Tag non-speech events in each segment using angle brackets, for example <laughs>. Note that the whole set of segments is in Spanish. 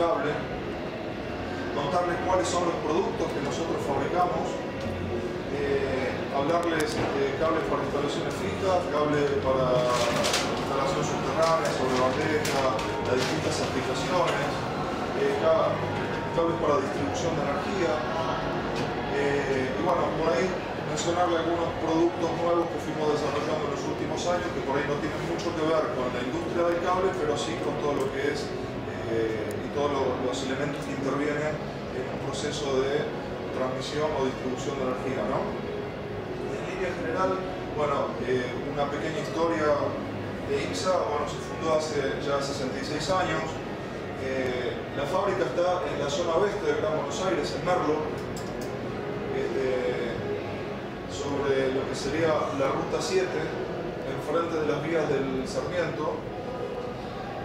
cable, contarles cuáles son los productos que nosotros fabricamos, eh, hablarles de cables para instalaciones fijas, cables para instalación subterránea, sobre bandeja, las distintas aplicaciones, eh, cables para distribución de energía, eh, y bueno, por ahí mencionarle algunos productos nuevos que fuimos desarrollando en los últimos años, que por ahí no tienen mucho que ver con la industria del cable, pero sí con todo lo que es eh, todos los elementos que intervienen en un proceso de transmisión o distribución de energía. ¿no? En línea general, bueno, eh, una pequeña historia de IMSA, bueno, se fundó hace ya 66 años. Eh, la fábrica está en la zona oeste de Gran Buenos Aires, en Merlo, sobre lo que sería la Ruta 7, enfrente de las vías del Sarmiento.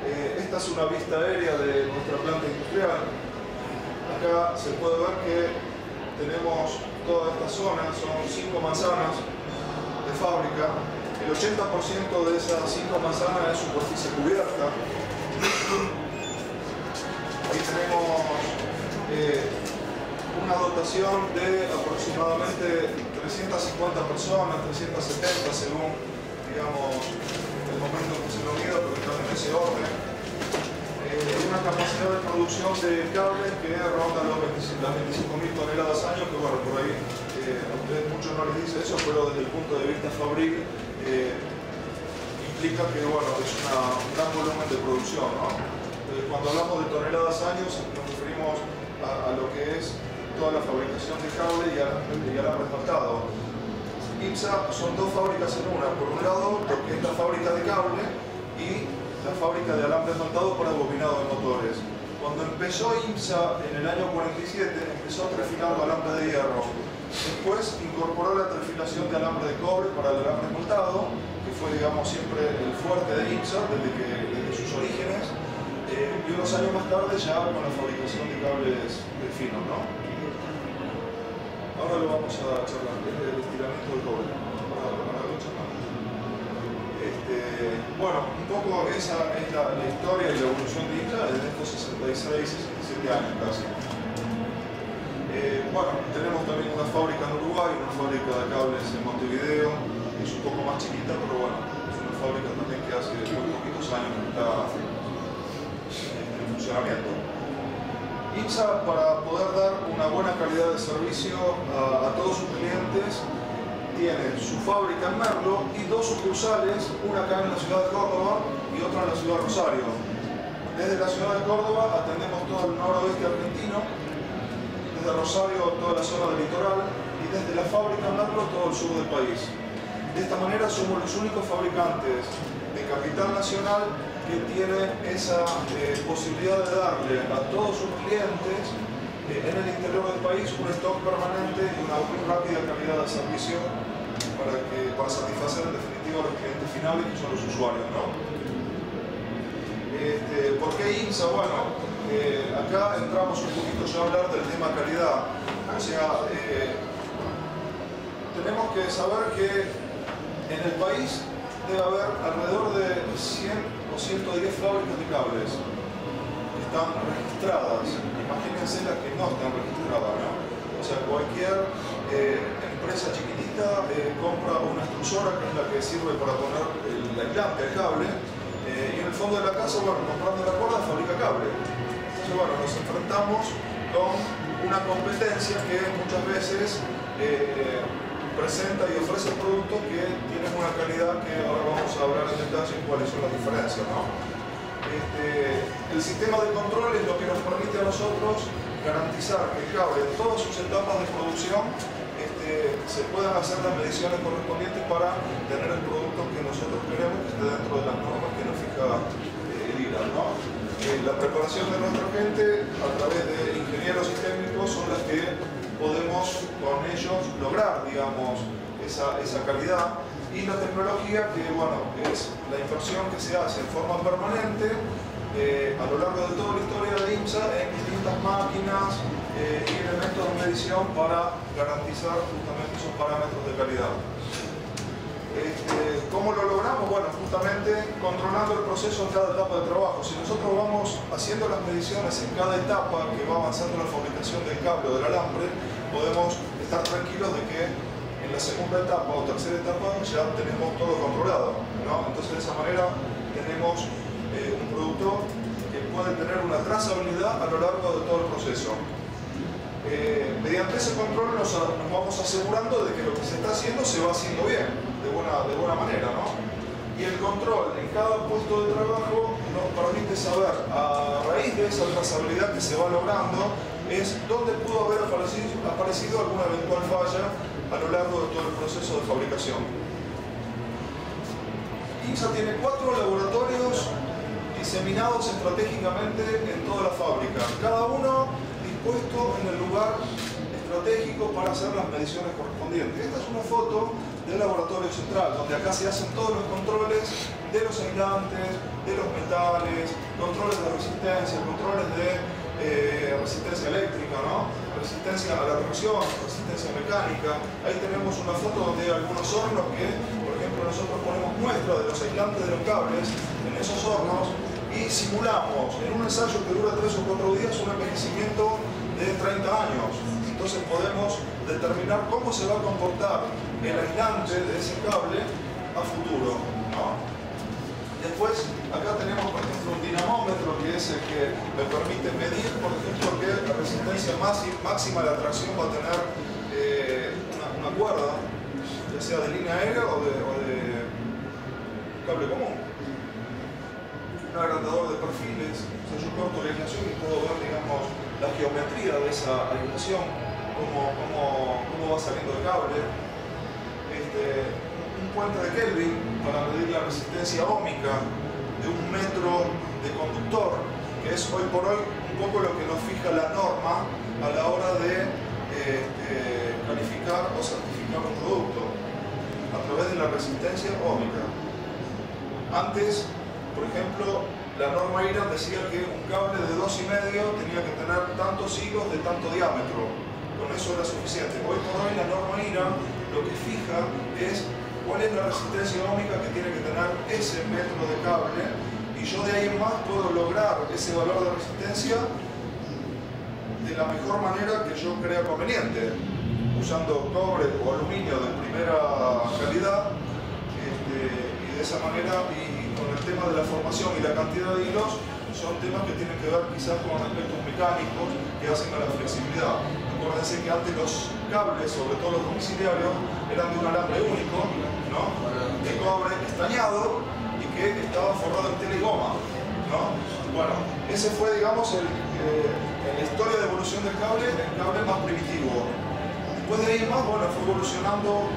Eh, esta es una vista aérea de nuestra planta industrial. Acá se puede ver que tenemos toda esta zona, son cinco manzanas de fábrica. El 80% de esas cinco manzanas es superficie cubierta. Ahí tenemos eh, una dotación de aproximadamente 350 personas, 370 según, digamos, el momento en que se lo mida, pero están ese orden. Eh, una capacidad de producción de cables que ronda los 25, las 25.000 toneladas año, que bueno, por ahí eh, a ustedes muchos no les dice eso, pero desde el punto de vista fabril eh, implica que bueno, es un gran volumen de producción. ¿no? Eh, cuando hablamos de toneladas años nos referimos a, lo que es toda la fabricación de cable y alambre faltado. IMSA son dos fábricas en una. Por un lado, lo es la fábrica de cable y la fábrica de alambre faltado para bobinado de motores. Cuando empezó IMSA en el año 47, empezó trefilando alambre de hierro. Después incorporó la trefilación de alambre de cobre para el alambre montado, que fue, digamos, siempre el fuerte de IMSA desde, que, desde sus orígenes. Eh, y unos años más tarde ya con la fabricación de cables de fino, ¿no? Ahora lo vamos a charlar, es el estiramiento del charlamos. Este, bueno, un poco esa es la, historia y la evolución de INCA desde estos 66, 67 años casi. Eh, bueno, tenemos también una fábrica en Uruguay, una fábrica de cables en Montevideo, es un poco más chiquita, pero bueno, es una fábrica también que hace muy poquitos años que está en funcionamiento. IMSA, para poder dar una buena calidad de servicio a, a, todos sus clientes, tiene su fábrica en Merlo y dos sucursales, una acá en la ciudad de Córdoba y otra en la ciudad de Rosario. Desde la ciudad de Córdoba atendemos todo el noroeste argentino, desde Rosario toda la zona del litoral y desde la fábrica en Merlo todo el sur del país. De esta manera somos los únicos fabricantes de capital nacional que tiene esa eh, posibilidad de darle a todos sus clientes eh, en el interior del país un stock permanente y una muy rápida calidad de servicio para, que, para satisfacer en definitiva a los clientes finales que son los usuarios. ¿no? Este, ¿Por qué INSA? Bueno, eh, acá entramos un poquito ya a hablar del tema calidad. O sea, tenemos que saber que en el país debe haber alrededor de 100 110 fábricas de cables que están registradas. Imagínense las que no están registradas, ¿no? O sea, cualquier eh, empresa chiquitita eh, compra una extrusora que es la que sirve para poner el aislante al cable eh, y en el fondo de la casa, bueno, comprando la cuerda fabrica cable. Entonces, bueno, nos enfrentamos con una competencia que muchas veces presenta y ofrece productos que tienen una calidad que ahora vamos a hablar en detalle cuáles son las diferencias. ¿no? Este, el sistema de control es lo que nos permite a nosotros garantizar que cable en todas sus etapas de producción este, se puedan hacer las mediciones correspondientes para tener el producto que nosotros queremos que esté dentro de las normas que nos fija eh, el IRA. eh, la preparación de nuestra gente a través de ingenieros y técnicos son las que podemos con ellos lograr, digamos, esa, esa calidad y la tecnología que, bueno, es la inversión que se hace en forma permanente eh, a lo largo de toda la historia de IMSA en distintas máquinas eh, y elementos de medición para garantizar justamente esos parámetros de calidad. Este, ¿Cómo lo logramos? Bueno, justamente controlando el proceso en cada etapa de trabajo. Si nosotros vamos haciendo las mediciones en cada etapa que va avanzando la fabricación del cable o del alambre, podemos estar tranquilos de que en la segunda etapa o tercera etapa ya tenemos todo controlado. Entonces de esa manera tenemos eh, un producto que puede tener una trazabilidad a lo largo de todo el proceso. Eh, mediante ese control nos, nos, vamos asegurando de que lo que se está haciendo se va haciendo bien de buena, de buena manera, ¿no? Y el control en cada puesto de trabajo nos permite saber, a raíz de esa trazabilidad que se va logrando, es dónde pudo haber aparecido, alguna eventual falla a lo largo de todo el proceso de fabricación. IMSA tiene cuatro laboratorios diseminados estratégicamente en toda la fábrica, cada uno dispuesto en el lugar estratégico para hacer las mediciones correspondientes. Esta es una foto del laboratorio central, donde acá se hacen todos los controles de los aislantes, de los metales, controles de resistencia, controles de eh, resistencia eléctrica, ¿no? resistencia a la presión, resistencia mecánica. Ahí tenemos una foto hay algunos hornos que, por ejemplo, nosotros ponemos muestra de los aislantes de los cables en esos hornos y simulamos en un ensayo que dura 3 o 4 días un envejecimiento de 30 años. Entonces podemos determinar cómo se va a comportar el aislante de ese cable a futuro. Después, acá tenemos, por ejemplo, un dinamómetro que es el que me permite medir, por ejemplo, qué resistencia máxima de atracción va a tener eh, una, cuerda, ya sea de línea aérea o de, cable común. Un agrandador de perfiles, o sea, yo corto la aislación y puedo ver, digamos, la geometría de esa aislación, cómo, cómo, cómo va saliendo el cable puente de Kelvin para medir la resistencia ómica de un metro de conductor, que es hoy por hoy un poco lo que nos fija la norma a la hora de eh, calificar o certificar un producto a través de la resistencia ómica. Antes, por ejemplo, la norma IRA decía que un cable de 2,5 tenía que tener tantos hilos de tanto diámetro. Con eso era suficiente. Hoy por hoy la norma IRA lo que fija es cuál es la resistencia ómica que tiene que tener ese metro de cable y yo de ahí en más puedo lograr ese valor de resistencia de la mejor manera que yo crea conveniente usando cobre o aluminio de primera calidad este, y de esa manera y con el tema de la formación y la cantidad de hilos son temas que tienen que ver quizás con aspectos mecánicos que hacen a la flexibilidad. Acuérdense que antes los cables, sobre todo los domiciliarios, eran de un alambre único, ¿no? de cobre estañado y que estaba forrado en tela y goma. ¿no? Bueno, ese fue, digamos, el, eh, la historia de evolución del cable, el cable más primitivo. Después de ahí más, bueno, fue evolucionando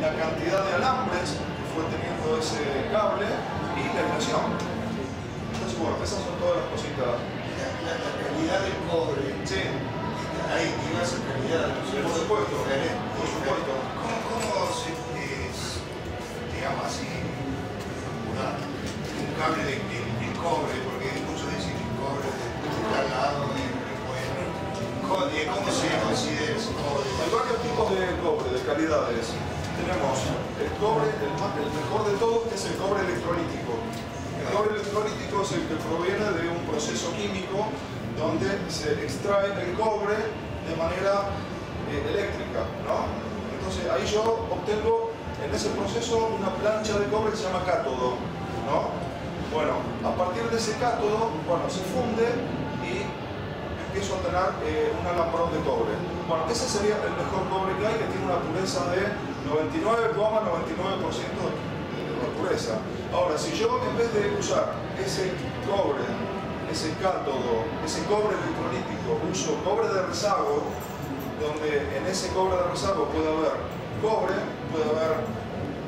la cantidad de alambres que fue teniendo ese cable y la inflación. Entonces, bueno, esas son todas las cositas. La, la calidad del cobre. Sí hay diversas calidades, por supuesto, por supuesto. ¿Cómo, cómo se, es, digamos así, un cable de, de, de, cobre? Porque muchos dicen que el cobre está al lado y bueno. ¿Cómo, ¿Cómo se considera ese cobre? Hay varios tipos de cobre, de calidades. Tenemos el cobre, el, el mejor de todos, es el cobre electrolítico. El cobre electrolítico es el que proviene de un proceso químico donde se extrae el cobre de manera eh, eléctrica, ¿no? Entonces ahí yo obtengo en ese proceso una plancha de cobre se llama cátodo, ¿no? Bueno, a partir de ese cátodo, bueno, se funde y empiezo a tener eh, un alambrón de cobre. Bueno, ese sería el mejor cobre que hay, que tiene una pureza de 99,99% ,99 de pureza. Ahora, si yo en vez de usar ese cobre ese cátodo, ese cobre electrolítico, uso cobre de rezago, donde en ese cobre de rezago puede haber cobre, puede haber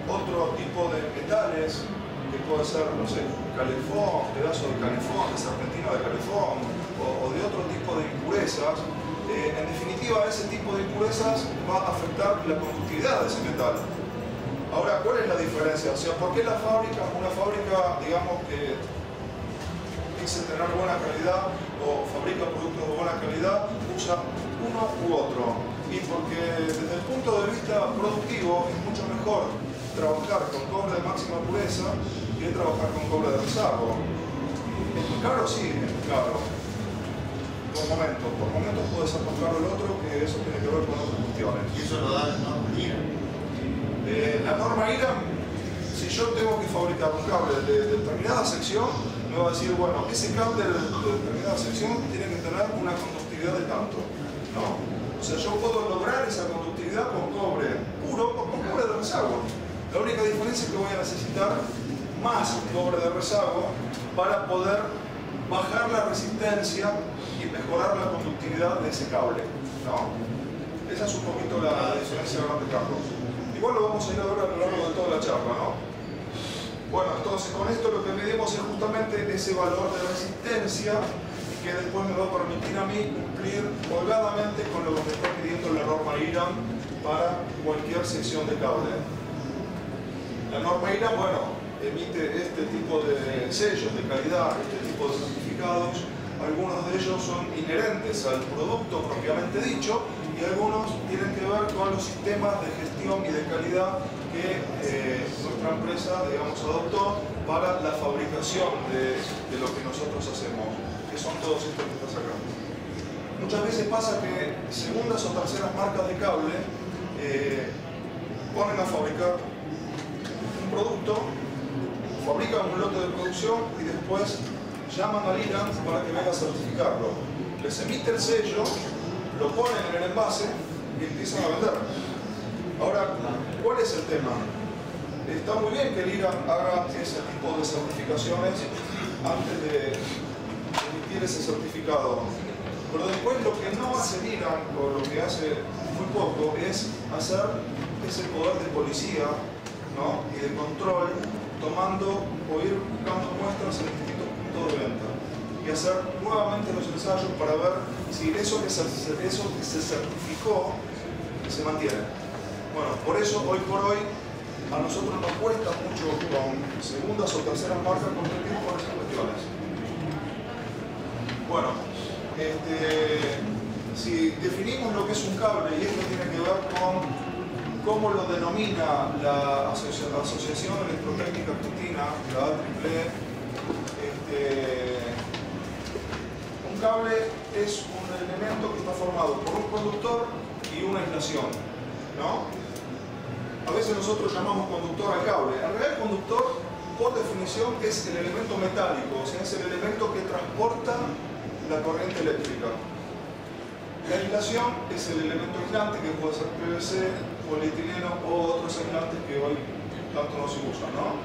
otro tipo de metales, que puede ser, no sé, calefón, pedazo de calefón, de serpentina de calefón o, de otro tipo de impurezas, eh, en definitiva ese tipo de impurezas va a afectar la conductividad de ese metal. Ahora, ¿cuál es la diferencia? O sea, ¿por qué la fábrica, una fábrica, digamos, que dice tener buena calidad o fabrica productos de buena calidad, usa uno u otro? Y porque desde el punto de vista productivo es mucho mejor trabajar con cobre de máxima pureza que trabajar con cobre de rezago. ¿Es muy caro? Sí, es muy caro. Por momentos, por momentos puede ser más caro el otro, que eso tiene que ver con otras cuestiones. ¿Y eso lo da la norma IRA? Eh, la norma IRA, si yo tengo que fabricar un cable de, determinada sección, me va a decir, bueno, ese cable de, de determinada sección tiene que tener una conductividad de tanto. No. O sea, yo puedo lograr esa conductividad con cobre puro o con cobre de rezago. La única diferencia es que voy a necesitar más cobre de rezago para poder bajar la resistencia y mejorar la conductividad de ese cable. ¿no? Esa es un poquito la diferencia grande, Carlos. Igual lo vamos a ir a ver a lo largo de toda la charla. ¿no? Bueno, entonces con esto lo que medimos es justamente ese valor de resistencia que después me va a permitir a mí cumplir holgadamente con lo que me está pidiendo la norma IRAM para cualquier sección de cable. La norma IRA, bueno, emite este tipo de sellos de calidad, este tipo de certificados. Algunos de ellos son inherentes al producto propiamente dicho y algunos tienen que ver con los sistemas de gestión y de calidad que eh, nuestra empresa, digamos, adoptó para la fabricación de, lo que nosotros hacemos, son todos estos que estás acá. Muchas veces pasa que segundas o terceras marcas de cable eh, ponen a fabricar producto, fabrican un lote de producción y después llaman al IRAN para que venga a certificarlo. Les emite el sello, lo ponen en el envase y empiezan a vender. Ahora, ¿cuál es el tema? Está muy bien que el IRAN haga ese tipo de certificaciones antes de ese certificado. Pero después lo que no hace IRAN, o lo que hace muy poco, es hacer ese poder de policía y de control, tomando o ir buscando muestras en distintos puntos de venta y hacer nuevamente los ensayos para ver si eso que se, certificó se mantiene. Bueno, por eso hoy por hoy a nosotros nos cuesta mucho con segundas o terceras marcas competir por esas cuestiones. Bueno, este, si definimos lo que es un cable y esto tiene que ver con cómo lo denomina la Asociación Electrotécnica Argentina, la AAA. Este, un cable es un elemento que está formado por un conductor y una aislación. ¿no? A veces nosotros llamamos conductor al cable. En realidad el conductor, por definición, es el elemento metálico, o sea, es el elemento que transporta la corriente eléctrica. La aislación es el elemento aislante que puede ser PVC, polietileno o otros aislantes que hoy tanto no se usan, ¿no?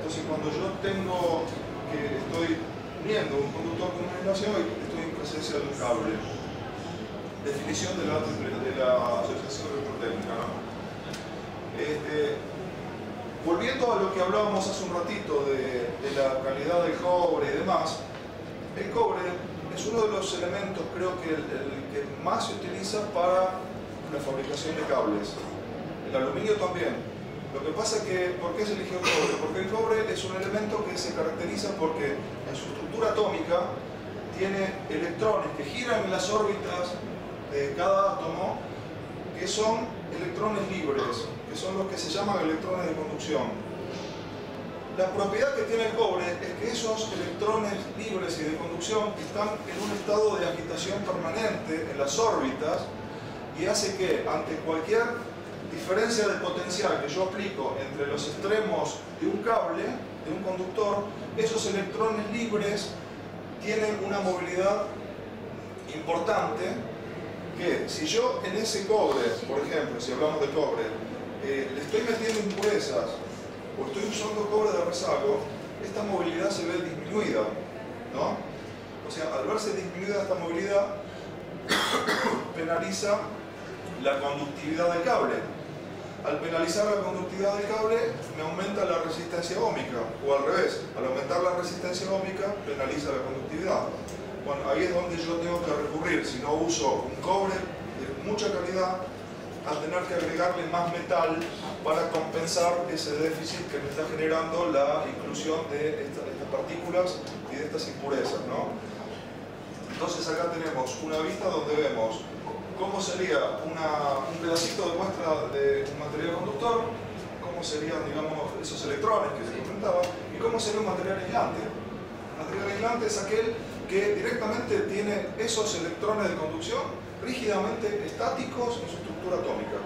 Entonces cuando yo tengo que estoy uniendo un conductor con una aislación, estoy en presencia de un cable. Definición de la, de la Asociación Electrotécnica, ¿no? Este, volviendo a lo que hablábamos hace un ratito de, de la calidad del cobre y demás, el cobre es uno de los elementos, creo que el, que más se utiliza para la fabricación de cables. El aluminio también. Lo que pasa es que, ¿por qué se eligió el cobre? Porque el cobre es un elemento que se caracteriza porque en su estructura atómica tiene electrones que giran en las órbitas de cada átomo, que son electrones libres, que son los que se llaman electrones de conducción. La propiedad que tiene el cobre es que esos electrones libres y de conducción están en un estado de agitación permanente en las órbitas y hace que ante cualquier diferencia de potencial que yo aplico entre los extremos de un cable, de un conductor, esos electrones libres tienen una movilidad importante que si yo en ese cobre, por ejemplo, si hablamos de cobre, eh, le estoy metiendo impurezas o estoy usando cobre de rezago, esta movilidad se ve disminuida, ¿no? O sea, al verse disminuida esta movilidad, <coughs> penaliza la conductividad del cable. al penalizar la conductividad del cable me aumenta la resistencia ómica, o al revés, al aumentar la resistencia ómica penaliza la conductividad. Bueno, ahí es donde yo tengo que recurrir, si no uso un cobre de mucha calidad, a tener que agregarle más metal para compensar ese déficit que me está generando la inclusión de estas, partículas y de estas impurezas. ¿no? Entonces acá tenemos una vista donde vemos cómo sería un pedacito de muestra de un material conductor, cómo serían digamos, esos electrones que se comentaba y cómo sería un material aislante. Un material aislante es aquel que directamente tiene esos electrones de conducción rígidamente estáticos en su estructura atómica.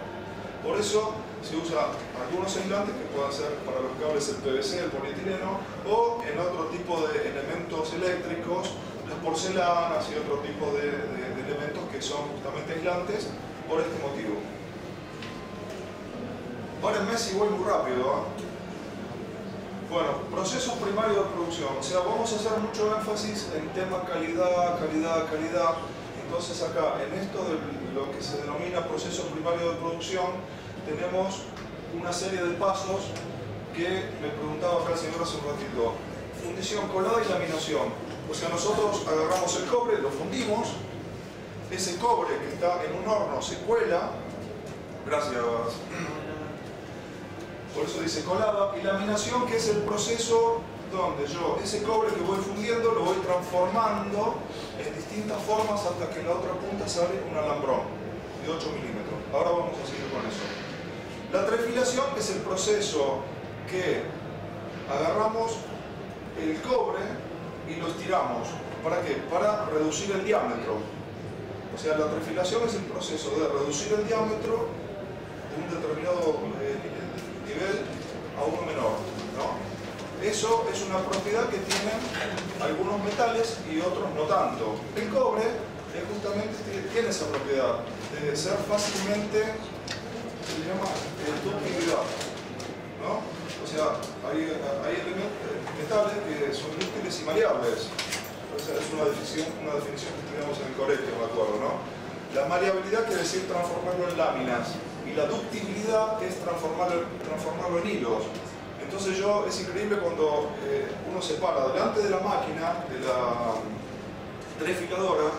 Por eso se usa algunos aislantes que puedan ser para los cables el PVC, el polietileno o en otro tipo de elementos eléctricos, las porcelanas y otro tipo de elementos que son justamente aislantes por este motivo. Ahora en Messi voy muy rápido. ¿ah? Bueno, procesos primarios de producción. O sea, vamos a hacer mucho énfasis en tema calidad, calidad, calidad. Entonces acá, en esto de lo que se denomina proceso primario de producción, tenemos una serie de pasos que me preguntaba acá el señor hace un ratito. Fundición colada y laminación. O sea, nosotros agarramos el cobre, lo fundimos, ese cobre que está en un horno se cuela, gracias, por eso dice colada, y laminación que es el proceso donde yo ese cobre que voy fundiendo lo voy transformando en distintas formas hasta que en la otra punta sale un alambrón de 8 milímetros. Ahora vamos a seguir con eso. La trefilación es el proceso que agarramos el cobre y lo estiramos. ¿Para qué? Para reducir el diámetro. O sea, la trefilación es el proceso de reducir el diámetro de un determinado eh, nivel a uno menor. ¿no? Eso es una propiedad que tienen algunos metales y otros no tanto. El cobre es justamente tiene esa propiedad de ser fácilmente, se llama ductibilidad. ¿no? O sea, hay, hay metales que son útiles y maleables es una definición, una definición que estudiamos en el colegio, me acuerdo, ¿no? La maleabilidad quiere decir transformarlo en láminas y la ductibilidad es transformarlo, transformarlo en hilos. Entonces yo, es increíble cuando eh, uno se para delante de la máquina, de la trefiladora,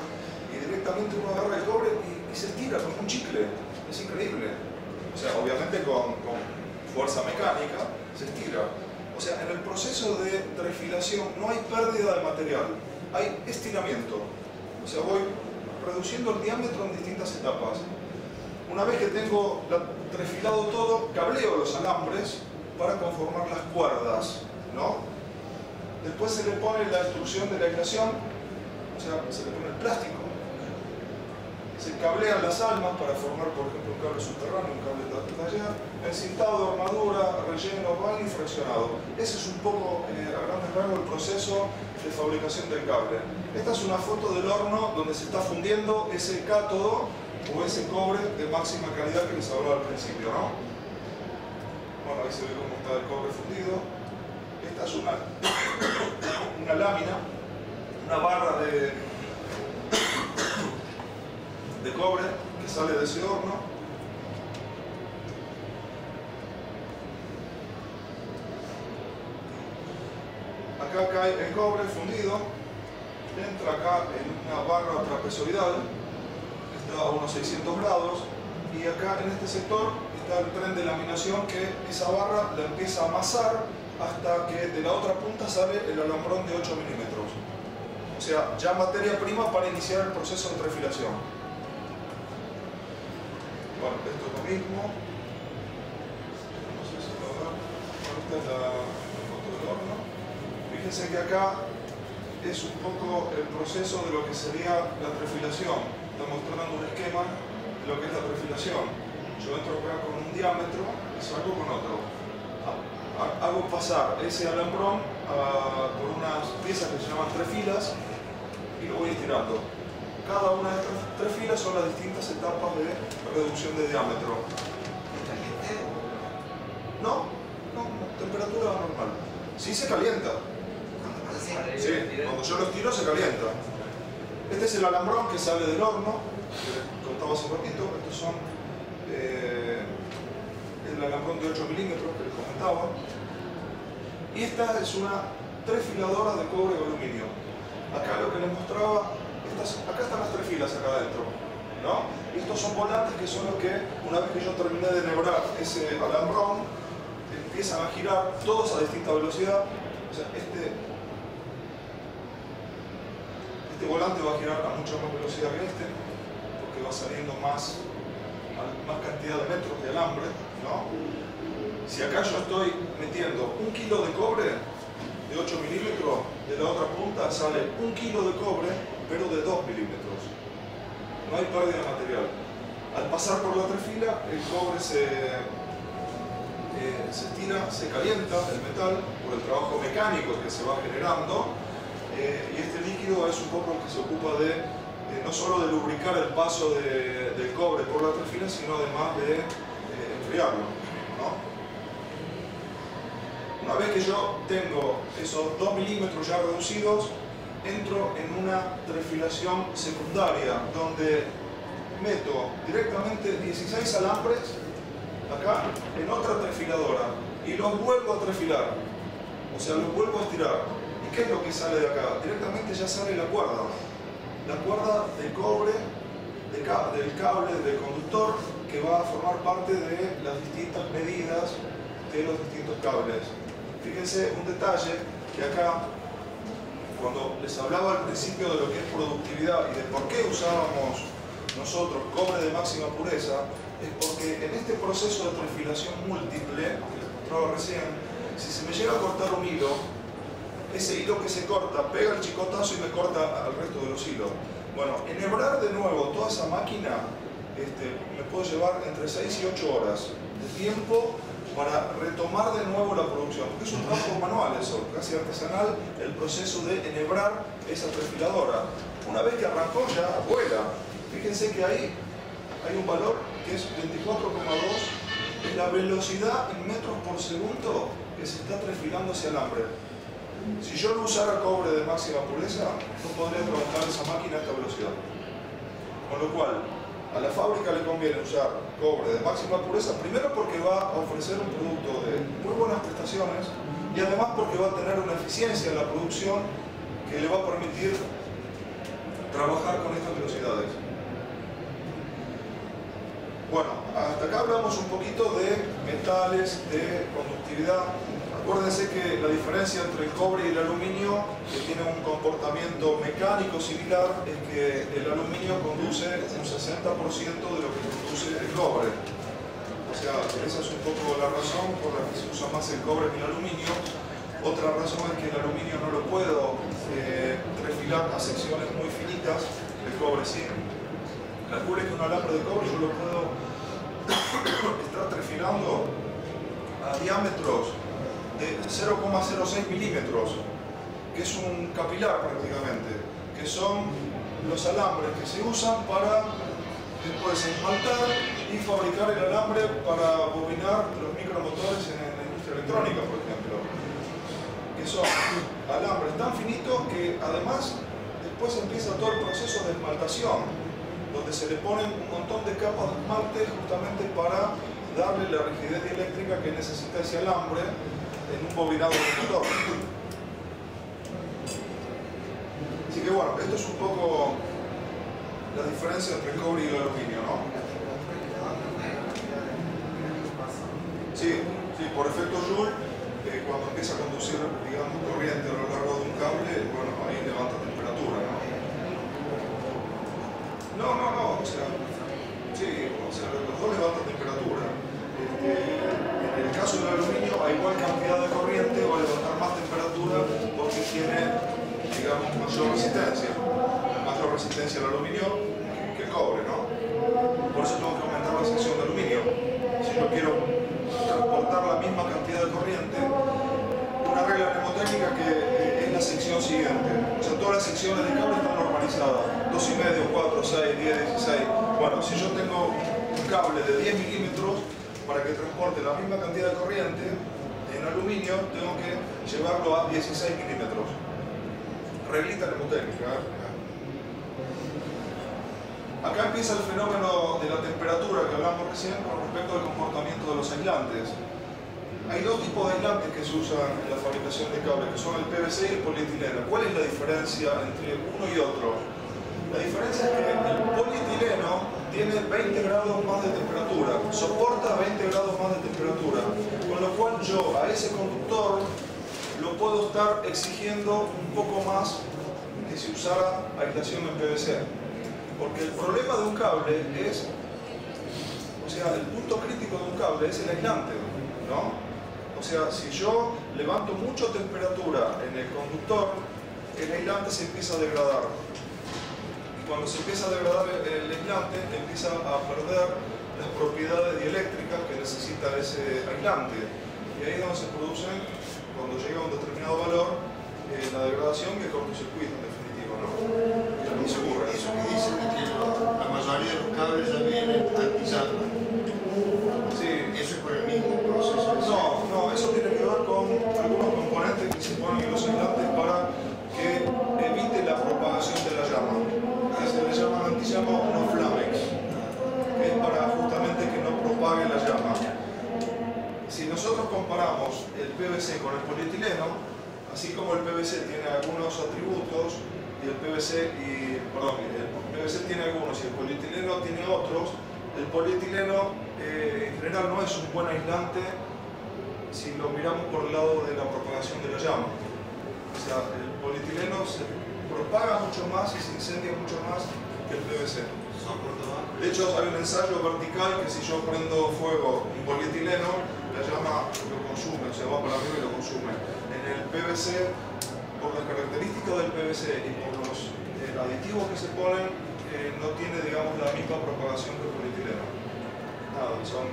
y directamente uno agarra el cobre y, se estira como un chicle. Es increíble. O sea, obviamente con, fuerza mecánica se estira. O sea, en el proceso de trefilación no hay pérdida de material hay estiramiento. O sea, voy reduciendo el diámetro en distintas etapas. Una vez que tengo trefilado todo, cableo los alambres para conformar las cuerdas, ¿no? Después se le pone la instrucción de la aislación, o sea, se le pone el plástico, se cablean las almas para formar, por ejemplo, un cable subterráneo, un cable de taller, encintado de armadura, relleno, van y fraccionado. Ese es un poco, eh, a grandes rasgos, el proceso de fabricación del cable. Esta es una foto del horno donde se está fundiendo ese cátodo o ese cobre de máxima calidad que les hablaba al principio, ¿no? Bueno, ahí se ve cómo está el cobre fundido. Esta es una, <coughs> una lámina, una barra de de cobre que sale de ese horno. Acá cae el cobre fundido, entra acá en una barra trapezoidal, está a unos 600 grados, y acá en este sector está el tren de laminación que esa barra la empieza a amasar hasta que de la otra punta sale el alambrón de 8 milímetros. O sea, ya materia prima para iniciar el proceso de trefilación. Bueno, esto es lo mismo. No sé si lo dan. Esta es la, foto del horno. Fíjense que acá es un poco el proceso de lo que sería la trefilación. Está mostrando un esquema de lo que es la trefilación. Yo entro acá con un diámetro y salgo con otro. Hago pasar ese alambrón por unas piezas que se llaman trefilas y lo voy estirando cada una de estas tres filas son las distintas etapas de reducción de diámetro. No, no, temperatura normal. Sí se calienta. Sí, cuando yo lo estiro se calienta. Este es el alambrón que sale del horno, que contaba hace un ratito. Estos son eh, el alambrón de 8 milímetros que les comentaba. Y esta es una trefiladora de cobre o aluminio. Acá lo que les mostraba, acá están las tres filas acá adentro. ¿no? Estos son volantes que son los que, una vez que yo terminé de nebrar ese alambrón, empiezan a girar todos a distinta velocidad. Este, este volante va a girar a mucha más velocidad que este, porque va saliendo más, más cantidad de metros de alambre. ¿no? Si acá yo estoy metiendo un kilo de cobre de 8 milímetros, de la otra punta sale un kilo de cobre, pero de 2 milímetros. No hay pérdida de material. Al pasar por la otra fila, el cobre se, se estira, se calienta el metal por el trabajo mecánico que se va generando eh, y este líquido es un poco el que se ocupa de, no solo de lubricar el paso del cobre por la trefila, sino además de eh, enfriarlo. Una vez que yo tengo esos 2 milímetros ya reducidos, entro en una trefilación secundaria donde meto directamente 16 alambres acá en otra trefiladora y los vuelvo a trefilar, o sea, los vuelvo a estirar. ¿Y qué es lo que sale de acá? Directamente ya sale la cuerda, la cuerda de cobre del cable del conductor que va a formar parte de las distintas medidas de los distintos cables. Fíjense un detalle que acá, cuando les hablaba al principio de lo que es productividad y de por qué usábamos nosotros cobre de máxima pureza, es porque en este proceso de perfilación múltiple, que les mostraba recién, si se me llega a cortar un hilo, ese hilo que se corta pega el chicotazo y me corta al resto de los hilos. Bueno, enhebrar de nuevo toda esa máquina este, me puede llevar entre 6 y 8 horas de tiempo para retomar de nuevo la producción, porque es un trabajo manual eso, casi artesanal, el proceso de enhebrar esa perfiladora. Una vez que arrancó ya vuela, Fíjense que ahí hay un valor que es 24,2, es la velocidad en metros por segundo que se está trefilando ese alambre. Si yo no usara cobre de máxima pureza, no podría trabajar esa máquina a esta velocidad. Con lo cual, a la fábrica le conviene usar cobre de máxima pureza, primero porque va a ofrecer un producto de muy buenas prestaciones y además porque va a tener una eficiencia en la producción que le va a permitir trabajar con estas velocidades. Bueno, hasta acá hablamos un poquito de metales, de conductividad. Acuérdense que la diferencia entre el cobre y el aluminio, que tiene un comportamiento mecánico similar, es que el aluminio conduce un 60% de lo que conduce el cobre. O sea, esa es un poco la razón por la que se usa más el cobre que el aluminio. Otra razón es que el aluminio no lo puedo eh, refilar a secciones muy finitas, el cobre sí. Calcule que un alambre de cobre yo lo puedo <coughs> estar trefilando a diámetros de 0,06 milímetros, que es un capilar prácticamente, que son los alambres que se usan para después esmaltar y fabricar el alambre para bobinar los micromotores en la industria electrónica, por ejemplo. Que son alambres tan finitos que además después empieza todo el proceso de esmaltación donde se le ponen un montón de capas de esmalte justamente para darle la rigidez eléctrica que necesita ese alambre en un bobinado de motor. Así que bueno, esto es un poco la diferencia entre el cobre y el aluminio, ¿no? Sí, sí, por efecto Joule, eh, cuando empieza a conducir, digamos, corriente a lo largo de un cable, bueno, ahí levanta temperatura, ¿no? No, no, no, o sea, sí, o sea, los dos levantan temperatura. Este, en el caso del aluminio, a igual cantidad de corriente va a levantar más temperatura porque tiene, digamos, mayor resistencia. Mayor resistencia al aluminio que el cobre, ¿no? Por eso tengo que aumentar la sección de aluminio. Si yo quiero transportar la misma cantidad de corriente, una regla mnemotécnica que eh, es la sección siguiente. O sea, todas las secciones de cable están normalizadas. 2,5, 4, 6, 10, 16. Bueno, si yo tengo un cable de 10 milímetros para que transporte la misma cantidad de corriente en aluminio, tengo que llevarlo a 16 milímetros. Reglita mnemotécnica. ¿eh? acá empieza el fenómeno de la temperatura que hablamos recién con respecto al comportamiento de los aislantes. Hay dos tipos de aislantes que se usan en la fabricación de cables, que son el PVC y el polietileno. ¿Cuál es la diferencia entre uno y otro? La diferencia es que el polietileno tiene 20 grados más de temperatura, soporta 20 grados más de temperatura, con lo cual yo a ese conductor lo puedo estar exigiendo un poco más que si usara aislación en PVC. Porque el problema de un cable es, o sea, el punto crítico de un cable es el aislante, ¿no? O sea, si yo levanto mucha temperatura en el conductor, el aislante se empieza a degradar. Cuando se empieza a degradar el aislante, empieza a perder las propiedades dieléctricas que necesita ese aislante. Y ahí es donde se produce, cuando llega a un determinado valor, eh, la degradación y el cortocircuito, en definitiva. ¿no? Y eso, eso que dicen que la mayoría de los cables ya vienen antillados. Sí. Eso es por el mismo proceso. No, no, eso tiene que ver con algunos componentes que se ponen en los aislantes para que evite la propagación de la llama. Que se le llaman antillama o no flamex, que es para justamente propague la llama. Si nosotros comparamos el PVC con el polietileno, así como el PVC tiene algunos atributos y el PVC y el PVC tiene algunos y el polietileno tiene otros, el polietileno eh, en general no es un buen aislante si lo miramos por el lado de la propagación de la llama. O sea, el polietileno se propaga mucho más y se incendia mucho más que el PVC. De hecho, hay un ensayo vertical que si yo prendo fuego un polietileno, la llama lo consume, o sea, va para arriba y lo consume. En el PVC, por las características del PVC y por los eh, aditivos que se ponen, eh, no tiene, digamos, la misma propagación que el polietileno. Son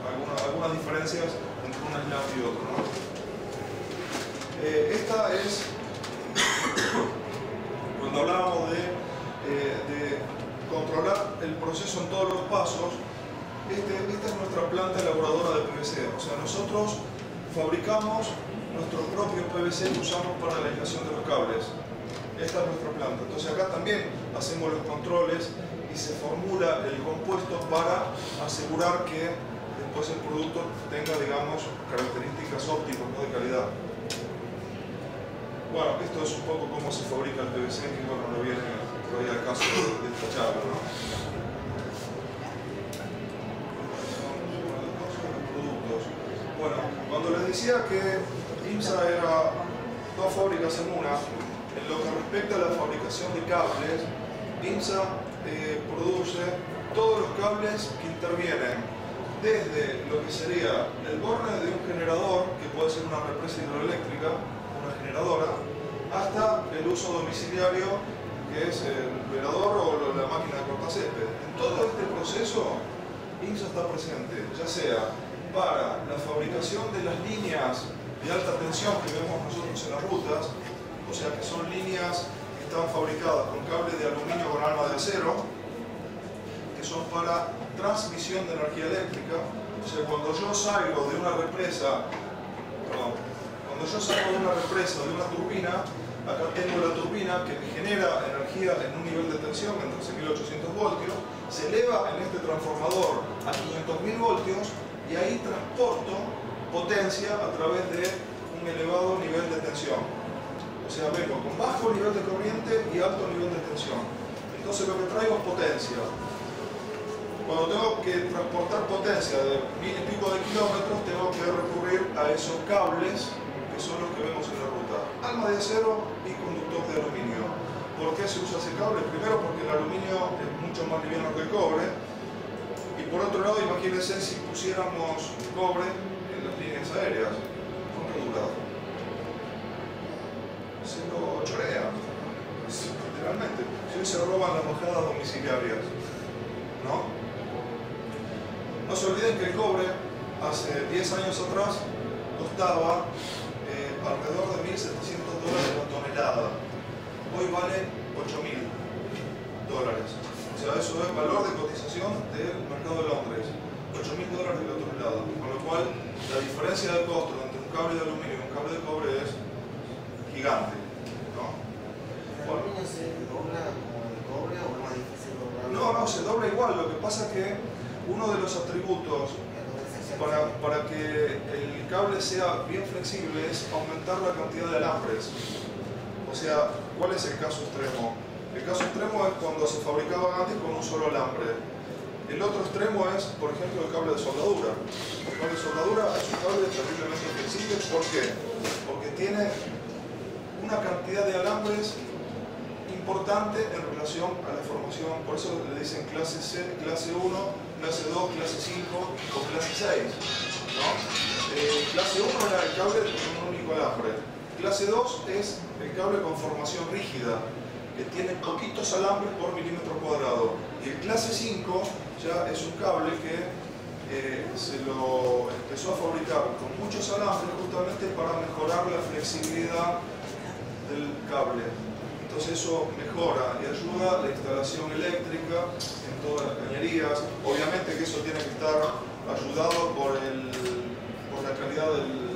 algunas, diferencias entre un aislante y otro. ¿no? Eh, esta es, <coughs> cuando hablábamos de controlar el proceso en todos los pasos, este, esta es nuestra planta elaboradora de PVC. O sea, nosotros fabricamos nuestro propio PVC que usamos para la aislación de los cables. Esta es nuestra planta. Entonces acá también hacemos los controles y se formula el compuesto para asegurar que después el producto tenga, digamos, características óptimas ¿no? de calidad. Bueno, esto es un poco cómo se fabrica el PVC, que todavía al caso de esta charla, ¿no? Bueno, cuando les decía que IMSA era dos fábricas en una, en lo que respecta a la fabricación de cables, IMSA eh, produce todos los cables que intervienen desde lo que sería el borne de un generador, que puede ser una represa hidroeléctrica, una generadora, hasta el uso domiciliario, que es el velador o la máquina de cortacésped. En todo este proceso, IMSA está presente, ya sea para la fabricación de las líneas de alta tensión que vemos nosotros en las rutas, o sea que son líneas que están fabricadas con cables de aluminio con alma de acero, que son para transmisión de energía eléctrica. O sea, cuando yo salgo de una represa, perdón, cuando yo salgo de una represa, de una turbina, acá tengo la turbina que me genera energía en un nivel de tensión en 13.800 voltios, se eleva en este transformador a 500.000 voltios y ahí transporto potencia a través de un elevado nivel de tensión. O sea, vengo con bajo nivel de corriente y alto nivel de tensión. Entonces lo que traigo es potencia. Cuando tengo que transportar potencia de mil y pico de kilómetros, tengo que recurrir a esos cables que son los que vemos en la ruta. Alma de acero y conductor de aluminio. ¿Por qué se usa ese cable? Primero porque el aluminio es mucho más liviano que el cobre. Y por otro lado, imagínense si pusiéramos cobre en las líneas aéreas. ¿Cuánto dura? Se lo chorea, literalmente. Si hoy se roban las bajadas domiciliarias, ¿no? No se olviden que el cobre hace 10 años atrás costaba alrededor de 1.700 dólares la tonelada. Hoy vale 8.000 dólares. O sea, eso es valor de cotización del mercado de Londres. 8.000 dólares la tonelada. Con lo cual, la diferencia de costo entre un cable de aluminio y un cable de cobre es gigante. ¿no? ¿El aluminio se dobla como el cobre o es más difícil doblarlo? No, no, No, se dobla igual, lo que pasa es que uno de los atributos para, para, que el cable sea bien flexible es aumentar la cantidad de alambres. O sea, ¿cuál es el caso extremo? El caso extremo es cuando se fabricaba antes con un solo alambre. El otro extremo es, por ejemplo, el cable de soldadura. El cable de soldadura es un cable terriblemente flexible. ¿Por qué? Porque tiene una cantidad de alambres importante en relación a la formación, por eso le dicen clase C, clase 1, clase 2, clase 5 o clase 6. ¿no? Eh, clase 1 era el cable con un único alambre. Clase 2 es el cable con formación rígida, que tiene poquitos alambres por milímetro cuadrado. Y el clase 5 ya es un cable que eh, se lo empezó a fabricar con muchos alambres justamente para mejorar la flexibilidad del cable. Entonces eso mejora y ayuda la instalación eléctrica en todas las cañerías. Obviamente que eso tiene que estar ayudado por, el, por la calidad de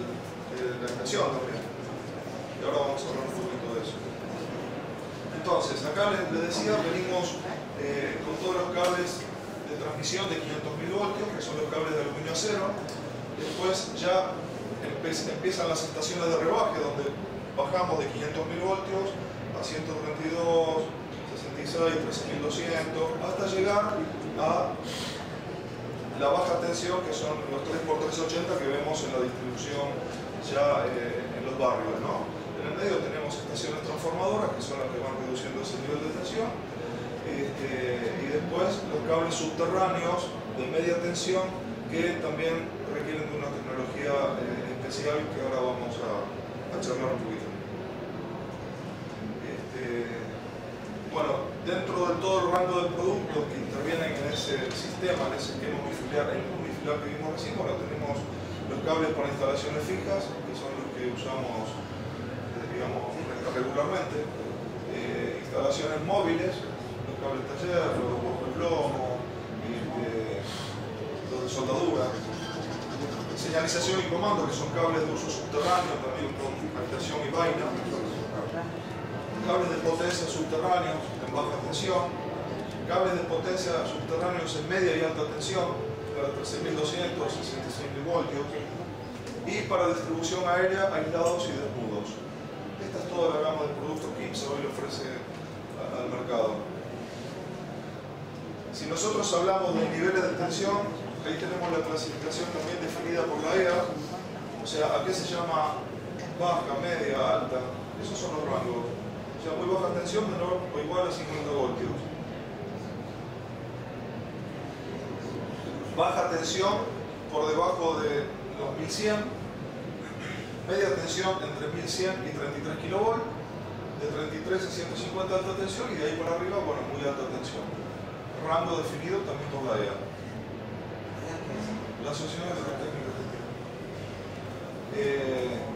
la estación también. Y ahora vamos a hablar un poquito de eso. Entonces, acá les, decía, venimos eh, con todos los cables de transmisión de 500.000 voltios, que son los cables de aluminio acero. Después ya empiezan las estaciones de rebaje, donde bajamos de 500.000 voltios 132, 66, 13200, hasta llegar a la baja tensión que son los 3x380 que vemos en la distribución ya eh, en los barrios. En el medio tenemos estaciones transformadoras que son las que van reduciendo ese nivel de tensión este, y después los cables subterráneos de media tensión que también requieren de una tecnología eh, especial que ahora vamos a, a charlar un poquito. Bueno, dentro de todo el rango de productos que intervienen en ese sistema, en ese esquema unifiliar, que vimos recién, bueno, tenemos los cables para instalaciones fijas, que son los que usamos, eh, digamos, regularmente, eh, instalaciones móviles, los cables taller, los de plomo, este, los de soldadura, señalización y comando, que son cables de uso subterráneo, también con activación y vaina, cables de potencia subterráneos en baja tensión, cables de potencia subterráneos en media y alta tensión para 13.200, 66.000 voltios y para distribución aérea aislados y desnudos. Esta es toda la gama de productos que IMSA hoy ofrece al mercado. Si nosotros hablamos de niveles de tensión, ahí tenemos la clasificación también definida por la EA, o sea, ¿a qué se llama baja, media, alta? Esos son los rangos sea, muy baja tensión menor o igual a 50 voltios. Baja tensión por debajo de los 1100, media tensión entre 1100 y 33 kV, de 33 a 150 alta tensión y de ahí para arriba, bueno, muy alta tensión. Rango definido también por la EA. La Asociación de Técnicas de eh,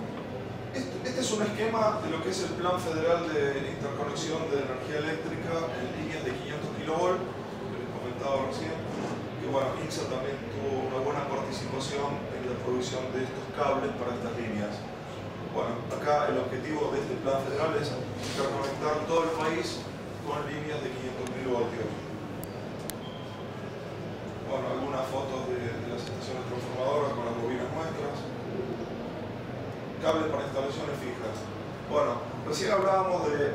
este es un esquema de lo que es el Plan Federal de Interconexión de Energía Eléctrica en líneas de 500 kV, que les comentaba recién, que bueno, INSA también tuvo una buena participación en la provisión de estos cables para estas líneas. Bueno, acá el objetivo de este plan federal es interconectar todo el país con líneas de 500.000 voltios. Bueno, algunas fotos de, de las estaciones transformadoras con las bobinas nuestras cables para instalaciones fijas. Bueno, recién hablábamos de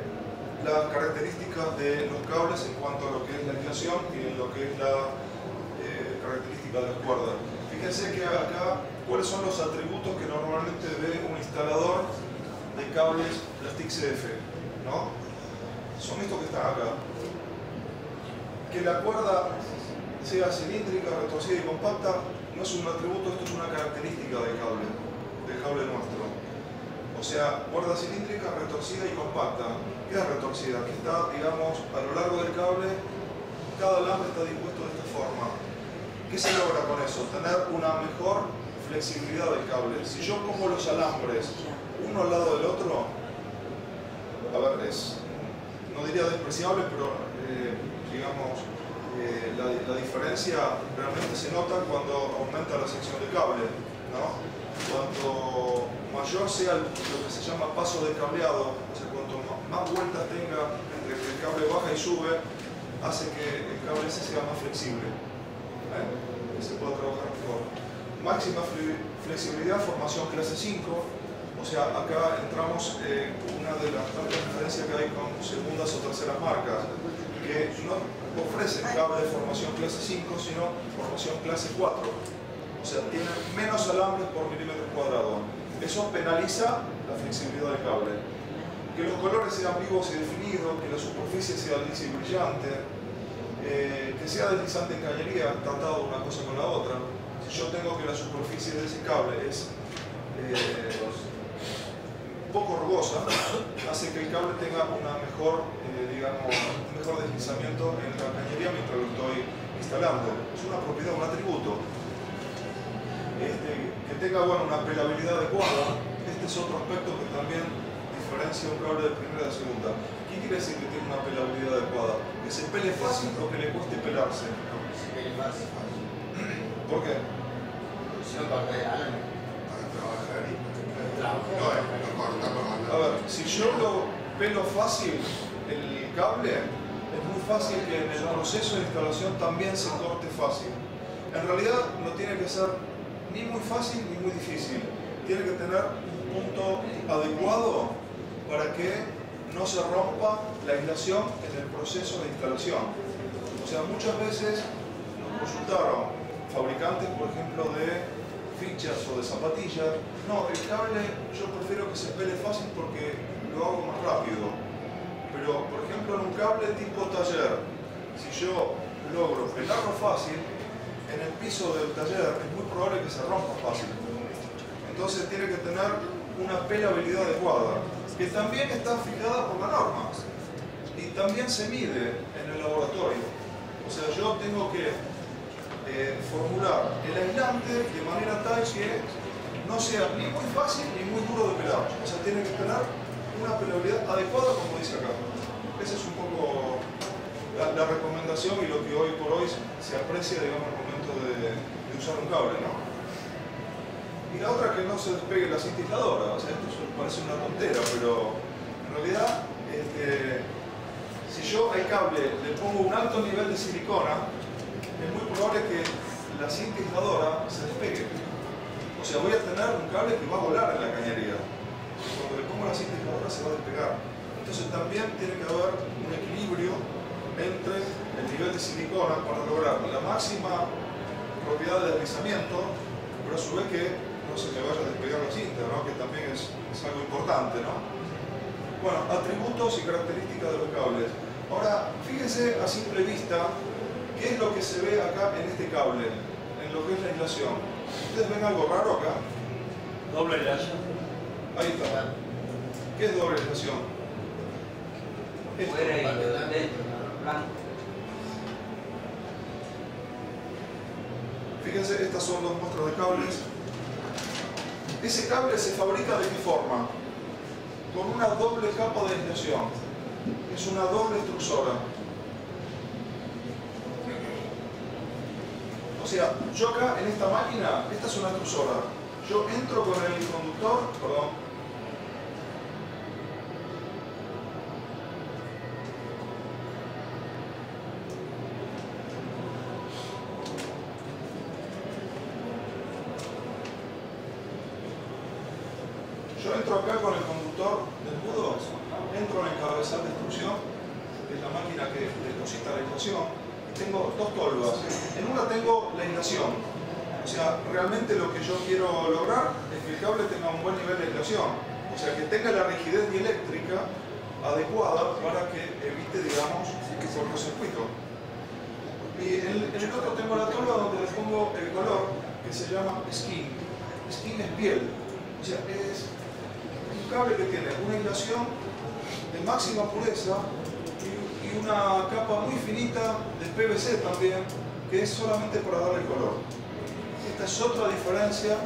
las características de los cables en cuanto a lo que es la inflación y en lo que es la eh, característica de las cuerdas. Fíjense que acá, ¿cuáles son los atributos que normalmente ve un instalador de cables Plastic CF? ¿no? Son estos que están acá. Que la cuerda sea cilíndrica, retorcida y compacta no es un atributo, esto es una característica del cable, del cable nuestro. O sea, cuerda cilíndrica retorcida y compacta. ¿Qué es retorcida? Que está, digamos, a lo largo del cable, cada alambre está dispuesto de esta forma. ¿Qué se logra con eso? Tener una mejor flexibilidad del cable. Si yo pongo los alambres uno al lado del otro, a ver, es, no diría despreciable, pero eh, digamos, eh, la, la, diferencia realmente se nota cuando aumenta la sección de cable. Cuanto mayor sea lo que se llama paso de cableado, o sea, cuanto más vueltas tenga entre que el cable baja y sube, hace que el cable ese sea más flexible, ¿eh? se pueda trabajar mejor. Máxima flexibilidad, formación clase 5, o sea, acá entramos en una de las tantas diferencias que hay con segundas o terceras marcas, que no ofrecen cable de formación clase 5, sino formación clase 4. O sea, tienen menos alambres por milímetro cuadrado. Eso penaliza la flexibilidad del cable que los colores sean vivos y definidos, que la superficie sea lisa y brillante, eh, que sea deslizante en cañería, tratado una cosa con la otra. Si yo tengo que la superficie de ese cable es eh, poco rugosa, hace que el cable tenga una mejor, eh, digamos, un mejor deslizamiento en la cañería mientras lo estoy instalando. Es una propiedad, un atributo. Este, que tenga bueno, una pelabilidad adecuada, este es otro aspecto que también diferencia un cable de primera y de segunda. ¿Qué quiere decir que tiene una pelabilidad adecuada? Que se pele fácil o que le cueste pelarse. Se pele fácil. ¿Por qué? Si no, para trabajar y A ver, si yo lo pelo fácil, el cable, es muy fácil que en el proceso de instalación también se corte fácil. En realidad no tiene que ser ni muy fácil ni muy difícil. Tiene que tener un punto adecuado para que no se rompa la aislación en el proceso de instalación. O sea, muchas veces nos consultaron fabricantes, por ejemplo, de fichas o de zapatillas. No, el cable yo prefiero que se pele fácil porque lo hago más rápido. Pero, por ejemplo, en un cable tipo taller, si yo logro pelarlo fácil, en el piso del taller es muy probable que se rompa fácil. Entonces tiene que tener una pelabilidad adecuada que también está fijada por la norma y también se mide en el laboratorio. O sea, yo tengo que eh, formular el aislante de manera tal que no sea ni muy fácil ni muy duro de pelar. O sea, tiene que tener una pelabilidad adecuada como dice acá. Esa es un poco la, recomendación y lo que hoy por hoy se aprecia, digamos, de, de usar un cable, ¿no? Y la otra que no se despegue la cinta O sea, esto parece una tontera, pero en realidad, este, si yo al cable le pongo un alto nivel de silicona, es muy probable que la cinta se despegue. O sea, voy a tener un cable que va a volar en la cañería. Cuando le pongo la cinta se va a despegar. Entonces también tiene que haber un equilibrio entre el nivel de silicona para lograr la máxima propiedad de deslizamiento, pero a su vez que no se me vaya a despegar la cinta, ¿no? que también es, algo importante. ¿no? Bueno, atributos y características de los cables. Ahora, fíjense a simple vista qué es lo que se ve acá en este cable, en lo que es la aislación. ¿Ustedes ven algo raro acá? Doble aislación. Ahí está. ¿Qué es doble aislación? Fuera y dentro, Fíjense, estas son dos muestras de cables. Ese cable se fabrica de qué forma? Con una doble capa de aislación. Es una doble extrusora. O sea, yo acá en esta máquina, esta es una extrusora. Yo entro con el conductor, perdón, entro acá con el conductor del budo, entro en el cabezal de extrusión, que es la máquina que deposita la aislación, y tengo dos tolvas. En una tengo la aislación, o sea, realmente lo que yo quiero lograr es que el cable tenga un buen nivel de aislación, o sea, que tenga la rigidez dieléctrica adecuada para que evite, digamos, el cortocircuito. Y en, el otro tengo la tolva donde le pongo el color se llama skin. Skin es piel, o sea, es cable que tiene una aislación de máxima pureza y, una capa muy finita de PVC también, que es solamente para darle color. Esta es otra diferencia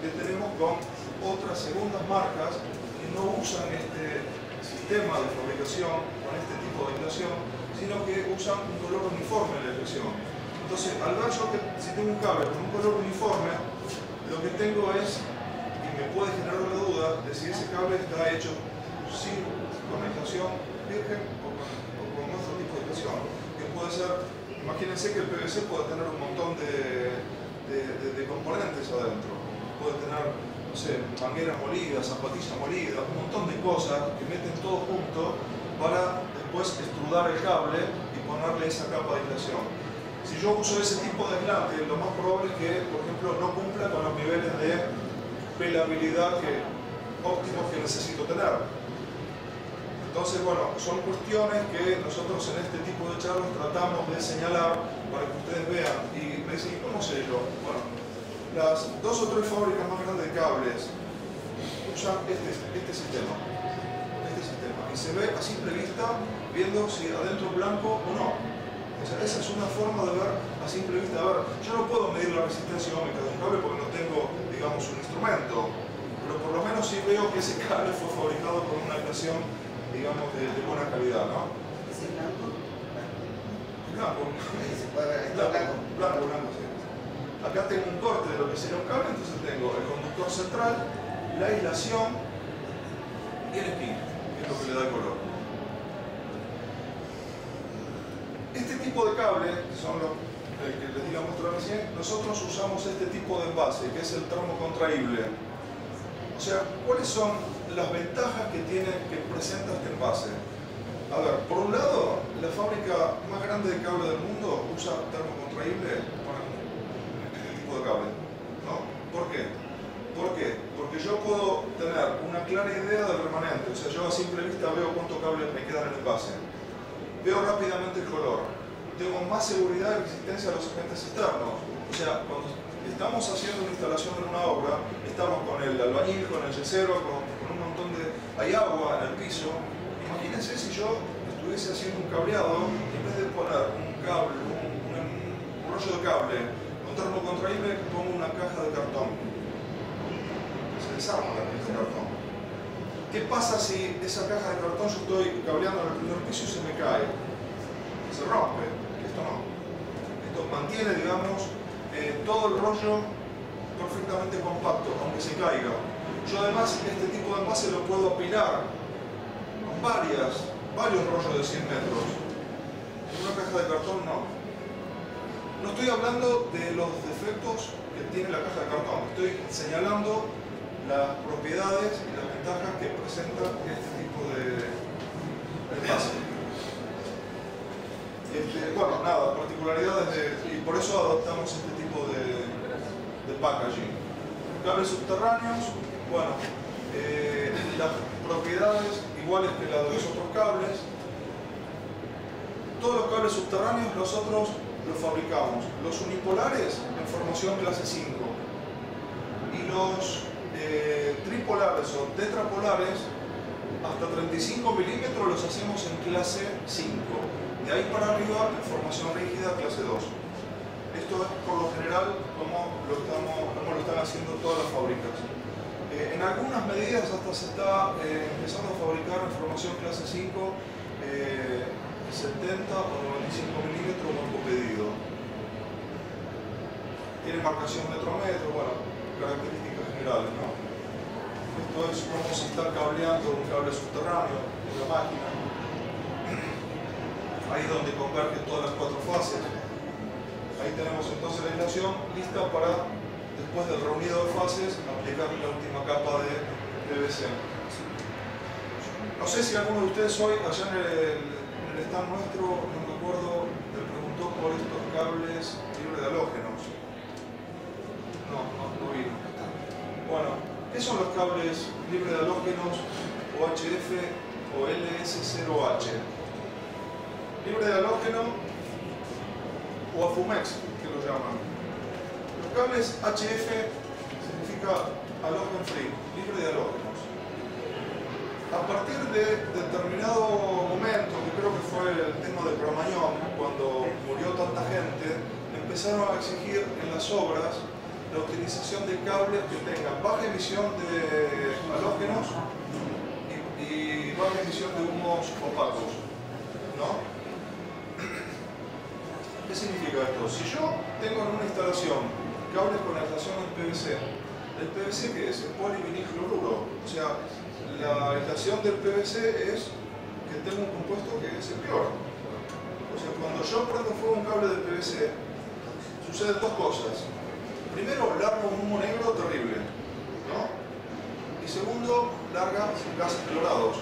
que tenemos con otras segundas marcas que no usan este sistema de fabricación con este tipo de aislación, sino que usan un color uniforme en la aislación. Entonces, al ver yo que si tengo un cable con un color uniforme, lo que tengo es me puede generar la duda de si ese cable está hecho sin con aislación virgen o con, otro tipo de aislación, que puede ser, imagínense que el PVC puede tener un montón de, de- componentes adentro. Puede tener, no sé, mangueras molidas, zapatillas molidas, un montón de cosas que meten todo junto para después extrudar el cable y ponerle esa capa de aislación. Si yo uso ese tipo de aislante, lo más probable es que, por ejemplo, no cumpla con los niveles de pelabilidad que, óptimos que necesito tener. Entonces, bueno, son cuestiones que nosotros en este tipo de charlas tratamos de señalar para que ustedes vean. Y me dicen, ¿y ¿cómo sé yo? Bueno, las dos o tres fábricas más grandes de cables usan este, este sistema. Este sistema. Y se ve a simple vista viendo si adentro es blanco o no. O sea, esa es una forma de ver a simple vista. A ver, yo no puedo medir la resistencia ómica de un cable porque no tengo, digamos, un instrumento. Pero por lo menos sí veo que ese cable fue fabricado con una estación, digamos, de, de buena calidad, ¿no? ¿Es el blanco? Blanco. Se puede ver, está Blanco, blanco. blanco, blanco, sí. Acá tengo un corte de lo que sería un cable, entonces tengo el conductor central, la aislación y el spin, que es lo que le da el color. Este tipo de cable, que son los el que les iba a mostrar recién, nosotros usamos este tipo de envase, que es el termocontraíble. O sea, ¿cuáles son las ventajas que tiene, que presenta este envase? A ver, por un lado, la fábrica más grande de cable del mundo usa termocontraíble para este tipo de cable. ¿no? ¿Por qué? ¿Por qué? Porque yo puedo tener una clara idea del remanente. O sea, yo a simple vista veo cuánto cable me queda en el envase. Veo rápidamente el color. Tengo más seguridad de resistencia a los agentes externos. O sea, cuando estamos haciendo una instalación en una obra, estamos con el albañil, con el yesero, con, un montón de... Hay agua en el piso. Imagínense si yo estuviese haciendo un cableado, en vez de poner un cable, un, un- un rollo de cable, con termocontraíble, pongo una caja de cartón. Se desarma la caja de cartón. ¿Qué pasa si esa caja de cartón yo estoy cableando en el primer piso y se me cae? Se rompe. Esto no. Esto mantiene, digamos, eh, todo el rollo perfectamente compacto, aunque se caiga. Yo además este tipo de envase lo puedo apilar con varias, varios rollos de 100 metros. En una caja de cartón no. No estoy hablando de los defectos que tiene la caja de cartón, estoy señalando las propiedades y las ventajas que presenta este tipo de envase. Este, bueno, nada, particularidades de, y por eso adoptamos este tipo de, de packaging. Cables subterráneos, bueno, eh, las propiedades iguales que las de los otros cables. Todos los cables subterráneos nosotros los fabricamos. Los unipolares en formación clase 5 y los eh, tripolares o tetrapolares hasta 35 milímetros los hacemos en clase 5. De ahí para arriba en formación rígida clase 2. Esto es por lo general como lo, estamos, como lo están haciendo todas las fábricas. Eh, en algunas medidas hasta se está eh, empezando a fabricar en formación clase 5 eh, 70 o 95 milímetros bajo pedido. Tiene marcación metro a metro, bueno, características generales, ¿no? Esto es cómo se está cableando un cable subterráneo en la máquina. Ahí es donde convergen todas las cuatro fases. Ahí tenemos entonces la aislación lista para, después del reunido de fases, aplicar la última capa de PVC. No sé si alguno de ustedes hoy, allá en el, stand nuestro, no me acuerdo, me preguntó por estos cables libres de halógenos. No, no, no vino. Bueno, ¿qué son los cables libres de halógenos OHF o LS0H? Libre de halógeno o AFUMEX, que lo llaman. Los cables HF significa halógeno free, libre de halógenos. A partir de determinado momento, que creo que fue el tema de Cromañón, cuando murió tanta gente, empezaron a exigir en las obras la utilización de cables que tengan baja emisión de halógenos y, baja emisión de humos opacos. ¿no? ¿Qué significa esto? Si yo tengo en una instalación cables con aislación en PVC, ¿el PVC qué es? El polivinilcloruro. O sea, la aislación del PVC es que tengo un compuesto que es el cloro. O sea, cuando yo prendo fuego un cable de PVC, suceden dos cosas. Primero, larga un humo negro terrible, ¿no? Y segundo, larga gases clorados.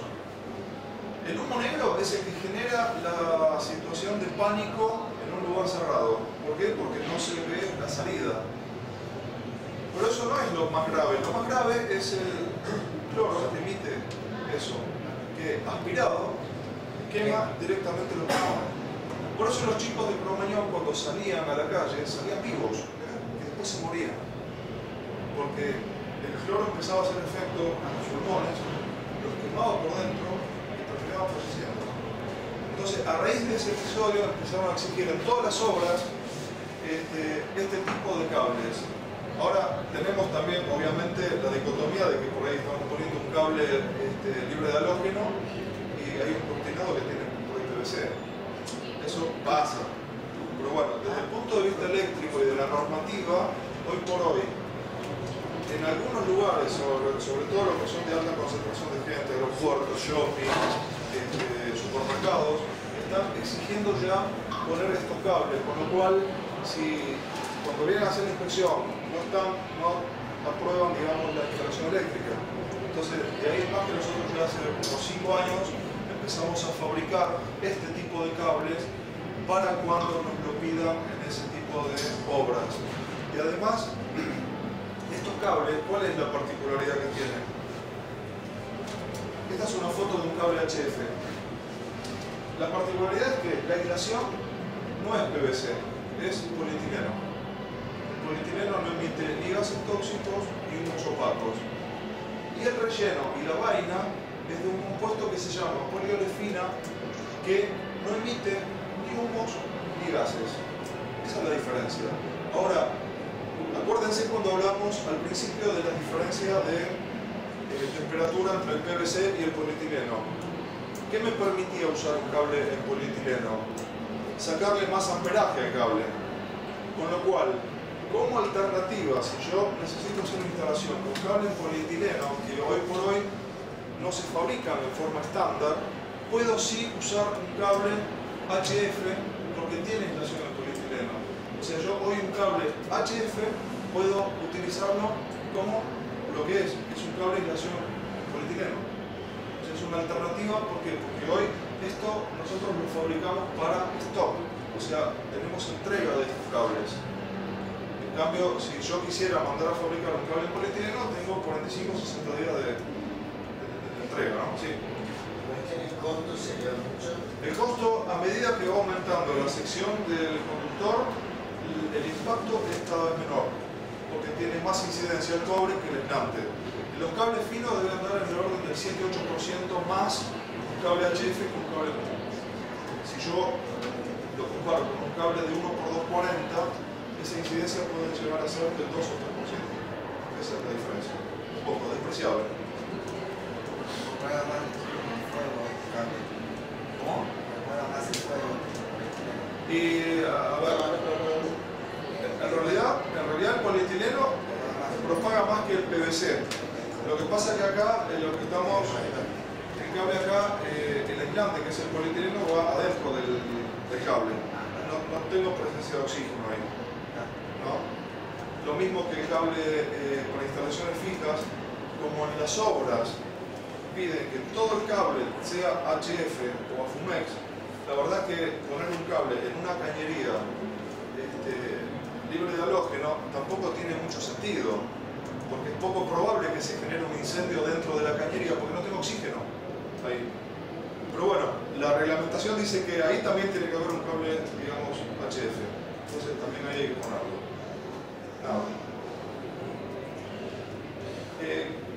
El humo negro es el que genera la situación de pánico en un lugar cerrado. ¿Por qué? Porque no se ve la salida. Pero eso no es lo más grave. Lo más grave es el cloro que emite eso, que aspirado quema directamente los pulmones. Por eso los chicos de Cromañón cuando salían a la calle salían vivos y se morían. Porque el cloro empezaba a hacer efecto en los pulmones, los quemaba por dentro entonces, a raíz de ese episodio empezaron a exigir en todas las obras este, este, tipo de cables. Ahora tenemos también, obviamente, la dicotomía de que por ahí estamos poniendo un cable este, libre de halógeno y hay un cortinado que tiene por PVC. Eso pasa. Pero bueno, desde el punto de vista eléctrico y de la normativa, hoy por hoy, en algunos lugares, sobre, sobre todo los que son de alta concentración de gente, aeropuertos, shopping, este, supermercados, están exigiendo ya poner estos cables, con lo cual, si cuando vienen a hacer la inspección no, están, no aprueban digamos, la instalación eléctrica. Entonces, de ahí es más que nosotros ya hace unos 5 años empezamos a fabricar este tipo de cables para cuando nos lo pidan en ese tipo de obras. Y además, estos cables, ¿cuál es la particularidad que tienen? Esta es una foto de un cable HF. La particularidad es que la aislación no es PVC, es polietileno. El polietileno no emite ni gases tóxicos ni humos opacos. Y el relleno y la vaina es de un compuesto que se llama poliolefina que no emite humos ni gases. Esa es la diferencia. Ahora, acuérdense cuando hablamos al principio de la diferencia de temperatura entre el PVC y el polietileno. ¿Qué me permitía usar un cable en polietileno? Sacarle más amperaje al cable. Con lo cual, como alternativa, si yo necesito hacer una instalación con cable en polietileno, que hoy por hoy no se fabrican en forma estándar, puedo sí usar un cable HF porque tiene instalación en polietileno. O sea, yo hoy un cable HF puedo utilizarlo como lo que es, es un cable de aislación polietileno. es una alternativa porque hoy esto nosotros lo fabricamos para stock, o sea, tenemos entrega de estos cables. En cambio, si yo quisiera mandar a fabricar un cable en polietileno, tengo 45 o 60 días de, entrega, ¿no? Sí. ¿El costo? El costo, a medida que va aumentando la sección del conductor, el impacto es cada menor porque tiene más incidencia el cobre que el aislante. Los cables finos deben dar en el orden del 7-8% más un cable HF que un cable común. Si yo lo comparo con un cable de 1 por 240, esa incidencia puede llegar a ser del 2 o 3%. Esa es la diferencia. Un poco despreciable. Y a ver, en realidad, el polietileno propaga más que el PVC. Lo que pasa es que acá, en lo que estamos, el cable acá, eh, el aislante que es el polietileno va adentro del, cable. No, tengo presencia de oxígeno ahí. Lo mismo que el cable eh, para instalaciones fijas, como en las obras piden que todo el cable sea HF o AFUMEX, la verdad que poner un cable en una cañería este, libre de halógeno tampoco tiene mucho sentido, porque es poco probable que se genere un incendio dentro de la cañería porque no tengo oxígeno ahí. Pero bueno, la reglamentación dice que ahí también tiene que haber un cable, digamos, HF. Entonces también ahí hay que ponerlo. Nada. Eh,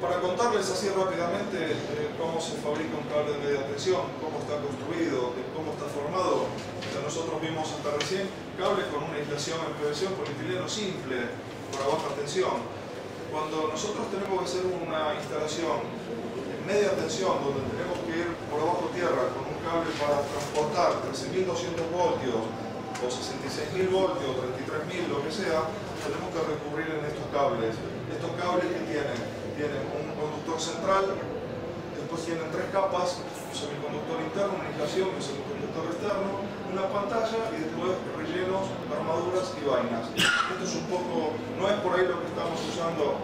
para contarles así rápidamente eh, cómo se fabrica un cable de media tensión, cómo está construido, cómo está formado, nosotros vimos hasta recién cables con una aislación en PVC polietileno simple para baja tensión. Cuando nosotros tenemos que hacer una instalación en media tensión, donde tenemos que ir por abajo tierra con un cable para transportar 13.200 voltios o 66.000 voltios, 33.000, lo que sea, tenemos que recurrir en estos cables. Estos cables que tienen, tienen un conductor central, Después tienen tres capas, un semiconductor interno, una aislación, un semiconductor externo, una pantalla y después rellenos, armaduras y vainas. Esto es un poco, no es por ahí lo que estamos usando.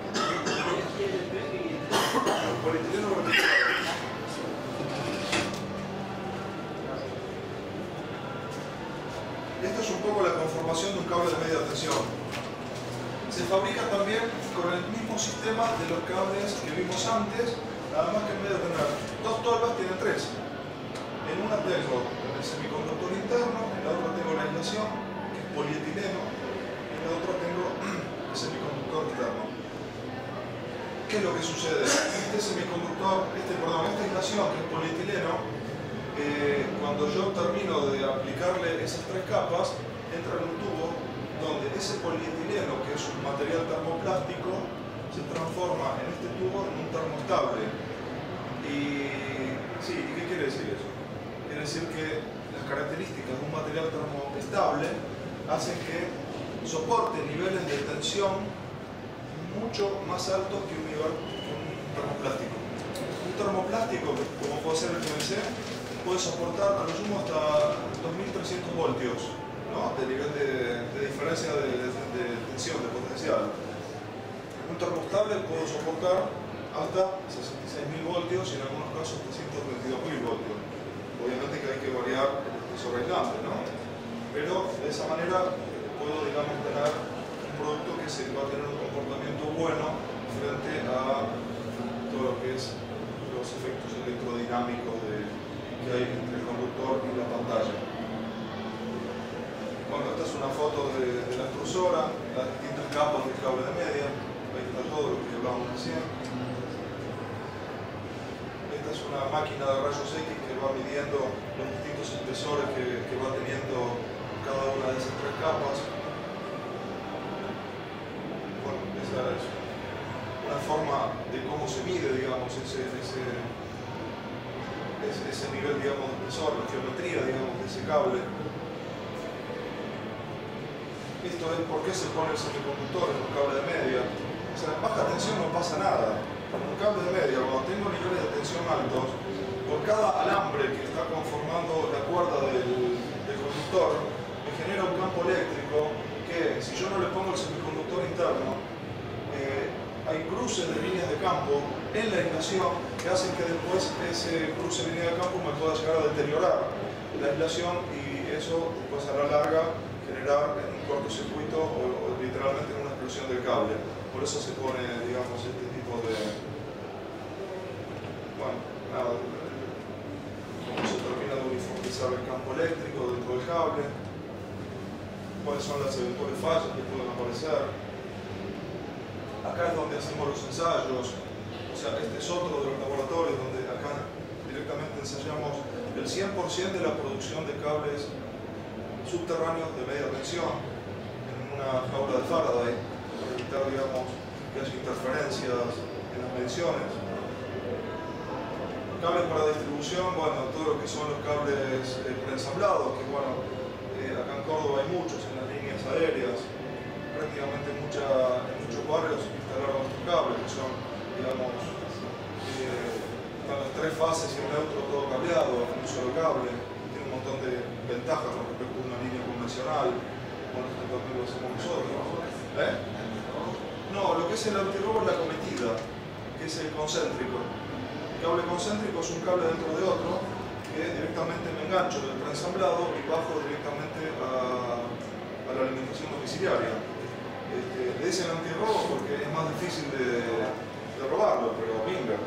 Esto es un poco la conformación de un cable de media tensión. Se fabrica también con el mismo sistema de los cables que vimos antes, nada más que en vez de tener dos tolvas, tiene tres. En una tengo el semiconductor interno, en la otra tengo la aislación, que es polietileno, y en la otra tengo <clears throat> el semiconductor externo. ¿Qué es lo que sucede? Este semiconductor, este, perdón, esta aislación, que es polietileno, eh, cuando yo termino de aplicarle esas tres capas, entra en un tubo donde ese polietileno, que es un material termoplástico, se transforma en este tubo en un termostable. Y, sí, ¿y qué quiere decir eso? Quiere decir que las características de un material termoestable hacen que soporte niveles de tensión mucho más altos que un, nivel, que un termoplástico. Un termoplástico, como puede ser el PVC, puede soportar a lo sumo hasta 2300 voltios ¿no? de nivel de, diferencia de, tensión, de potencial. Un termostable puede soportar hasta 66.000 voltios y en algunos casos hasta 132.000 voltios. Obviamente que hay que variar el peso aislante, ¿no? Pero de esa manera puedo, digamos, tener un producto que va a tener un comportamiento bueno frente a todo lo que es los efectos electrodinámicos de, que hay entre el conductor y la pantalla. Bueno, esta es una foto de, de la extrusora, las distintas capas del cable de media, ahí está todo lo que hablábamos recién. Esta es una máquina de rayos X que va midiendo los distintos espesores que, que va teniendo cada una de esas tres capas. Bueno, esa es una forma de cómo se mide, digamos, ese ese, ese nivel, digamos, de espesor, la geometría, digamos, de ese cable. Esto es por qué se pone el semiconductor en un cable de media. O sea, en baja tensión no pasa nada. En un cable de media, cuando tengo niveles de tensión altos, por cada alambre que está conformando la cuerda del, del conductor, me genera un campo eléctrico que, si yo no le pongo el semiconductor interno, eh, hay cruces de líneas de campo en la aislación que hacen que después ese cruce de línea de campo me pueda llegar a deteriorar la aislación y eso después a la larga generar cortocircuito o, literalmente una explosión del cable. Por eso se pone, digamos, este tipo de... Bueno, nada, cómo se termina de uniformizar el campo eléctrico dentro del cable, cuáles son las eventuales fallas que pueden aparecer. Acá es donde hacemos los ensayos, o sea, este es otro de los laboratorios donde acá directamente ensayamos el 100% de la producción de cables subterráneos de media tensión en una jaula de Faraday para evitar, digamos, que haya interferencias en las mediciones. Cables para distribución, bueno, todo lo que son los cables eh, preensamblados, que bueno, eh, acá en Córdoba hay muchos en las líneas aéreas, prácticamente en, en muchos barrios instalaron estos cables que son, digamos, eh, están las tres fases y el neutro todo cableado en un solo cable, tiene un montón de ventajas con respecto a una línea convencional, ¿Eh? No, lo que es el antirrobo es la cometida, que es el concéntrico. El cable concéntrico es un cable dentro de otro que directamente me engancho del preensamblado y bajo directamente a, la alimentación domiciliaria. Este, le dicen antirrobo porque es más difícil de, robarlo, pero venga.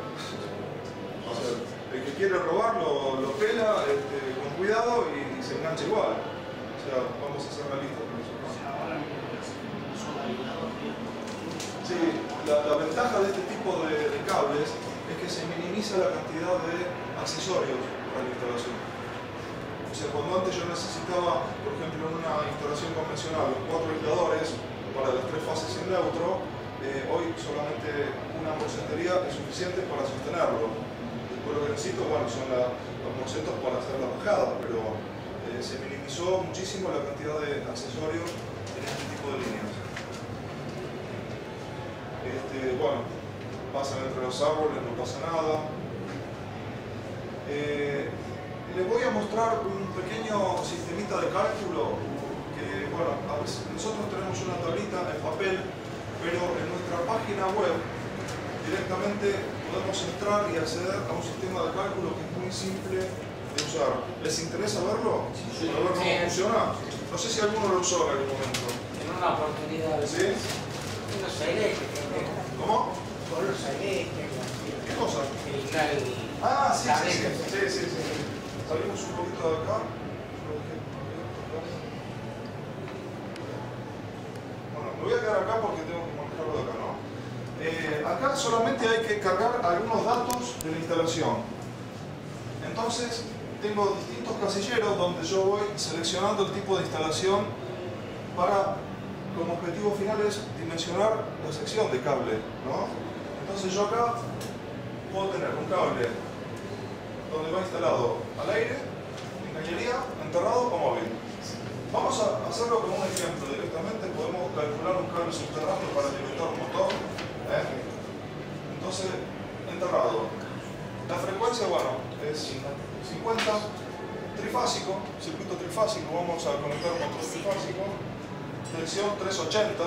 O sea, el que quiere robarlo lo pela este, con cuidado y, y, se engancha igual. O sea, vamos a ser realistas con eso. Sí, la, ventaja de este tipo de, cables es que se minimiza la cantidad de accesorios para la instalación. O sea, cuando antes yo necesitaba, por ejemplo, en una instalación convencional, los cuatro aisladores para las tres fases en neutro, eh, hoy solamente una morcetería es suficiente para sostenerlo. Después lo que necesito, bueno, son la, los morcetos para hacer la bajada, pero eh, se minimizó muchísimo la cantidad de accesorios en este tipo de líneas. Este, bueno, pasan entre los árboles, no pasa nada. Eh, les voy a mostrar un pequeño sistemita de cálculo que, bueno, a veces nosotros tenemos una tablita en papel, pero en nuestra página web directamente podemos entrar y acceder a un sistema de cálculo que es muy simple de usar. ¿Les interesa verlo? Sí. ¿Para ver cómo Sí. funciona? No sé si alguno lo usó en algún momento. En una oportunidad. ¿Sí? Unos eléctricos. ¿Qué cosa? El. Ah, sí, sí, sí, sí, sí, sí. Salimos un poquito de acá. Bueno, me voy a quedar acá porque tengo que manejarlo de acá, ¿no? Eh, acá solamente hay que cargar algunos datos de la instalación. Entonces, tengo distintos casilleros donde yo voy seleccionando el tipo de instalación para, como objetivo final, es dimensionar la sección de cable, ¿no? Entonces yo acá puedo tener un cable donde va instalado al aire, en cañería, enterrado o móvil. Vamos a hacerlo con un ejemplo directamente. Podemos calcular un cable subterráneo para alimentar un motor. ¿eh? Entonces, enterrado. La frecuencia, bueno, es 50. Trifásico, circuito trifásico. Vamos a conectar un motor trifásico. Tensión 380.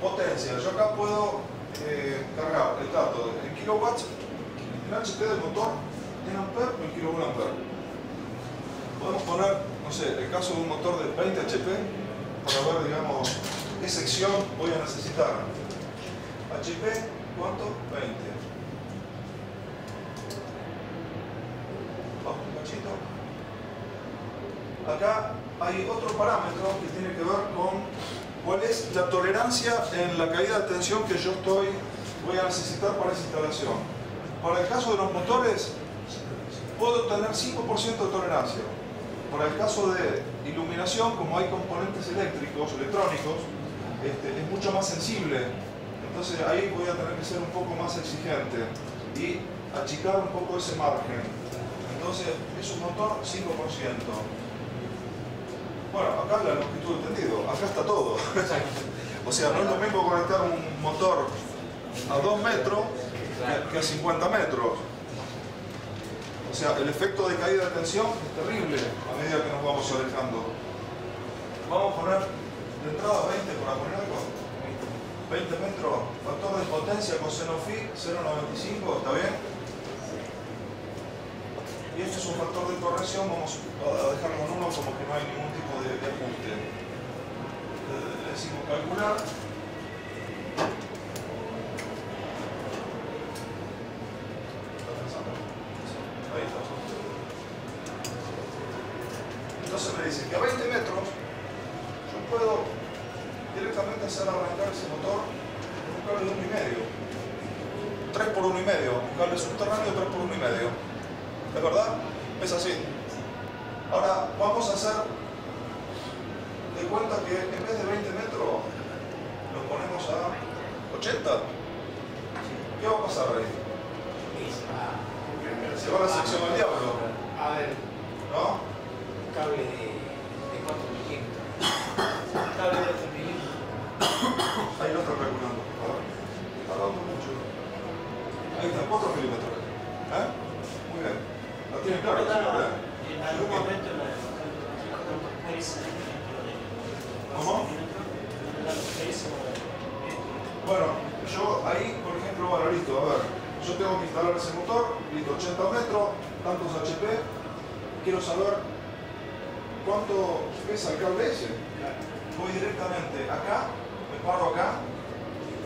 Potencia. Yo acá puedo eh, cargar el dato en kilowatts, el HP del motor, en amper o en kilovoltampere. Podemos poner, no sé, el caso de un motor de 20 HP para ver, digamos, qué sección voy a necesitar. HP, ¿cuánto? 20. Vamos un cachito. Acá hay otro parámetro que tiene que ver con cuál es la tolerancia en la caída de tensión que yo estoy, voy a necesitar para esa instalación. Para el caso de los motores, puedo tener 5% de tolerancia. Para el caso de iluminación, como hay componentes eléctricos, electrónicos, este, es mucho más sensible. Entonces ahí voy a tener que ser un poco más exigente y achicar un poco ese margen. Entonces es un motor 5%. Bueno, acá la longitud del tendido, acá está todo. <laughs> O sea, no es lo mismo conectar un motor a 2 metros que- a 50 metros. O sea, el efecto de caída de tensión es terrible a medida que nos vamos alejando. Vamos a poner de entrada 20 para poner algo. 20 metros, factor de potencia coseno phi 0.95, ¿está bien? Y esto es un factor de corrección, vamos a dejarlo en uno como que no hay ningún tipo de, de ajuste. Le, decimos calcular. Entonces me dice que a 20 metros yo puedo directamente hacer arrancar ese motor con un cable de 1,5. 3 por 1,5. Un cable subterráneo 3 por 1,5. ¿Es verdad? Es así. Ahora vamos a hacer cuenta que en vez de 20 metros lo ponemos a 80. ¿Qué va a pasar ahí? Se va a la sección del diablo, A ver, ¿no? cable de 4 milímetros. Cable de 8 milímetros. Ahí lo está calculando. A ver. Está dando mucho. Ahí está, 4 milímetros. ¿Eh? Muy bien. ¿Lo tienen claro, señor? ¿eh? En algún momento la ¿cuánto pesa dentro de ¿Cómo? ¿Cuánto peso? Bueno, yo ahí, por ejemplo, bueno, listo, a ver, yo tengo que instalar ese motor, listo, 80 metros, tantos HP, quiero saber cuánto pesa el cable ese. Voy directamente acá, me paro acá, y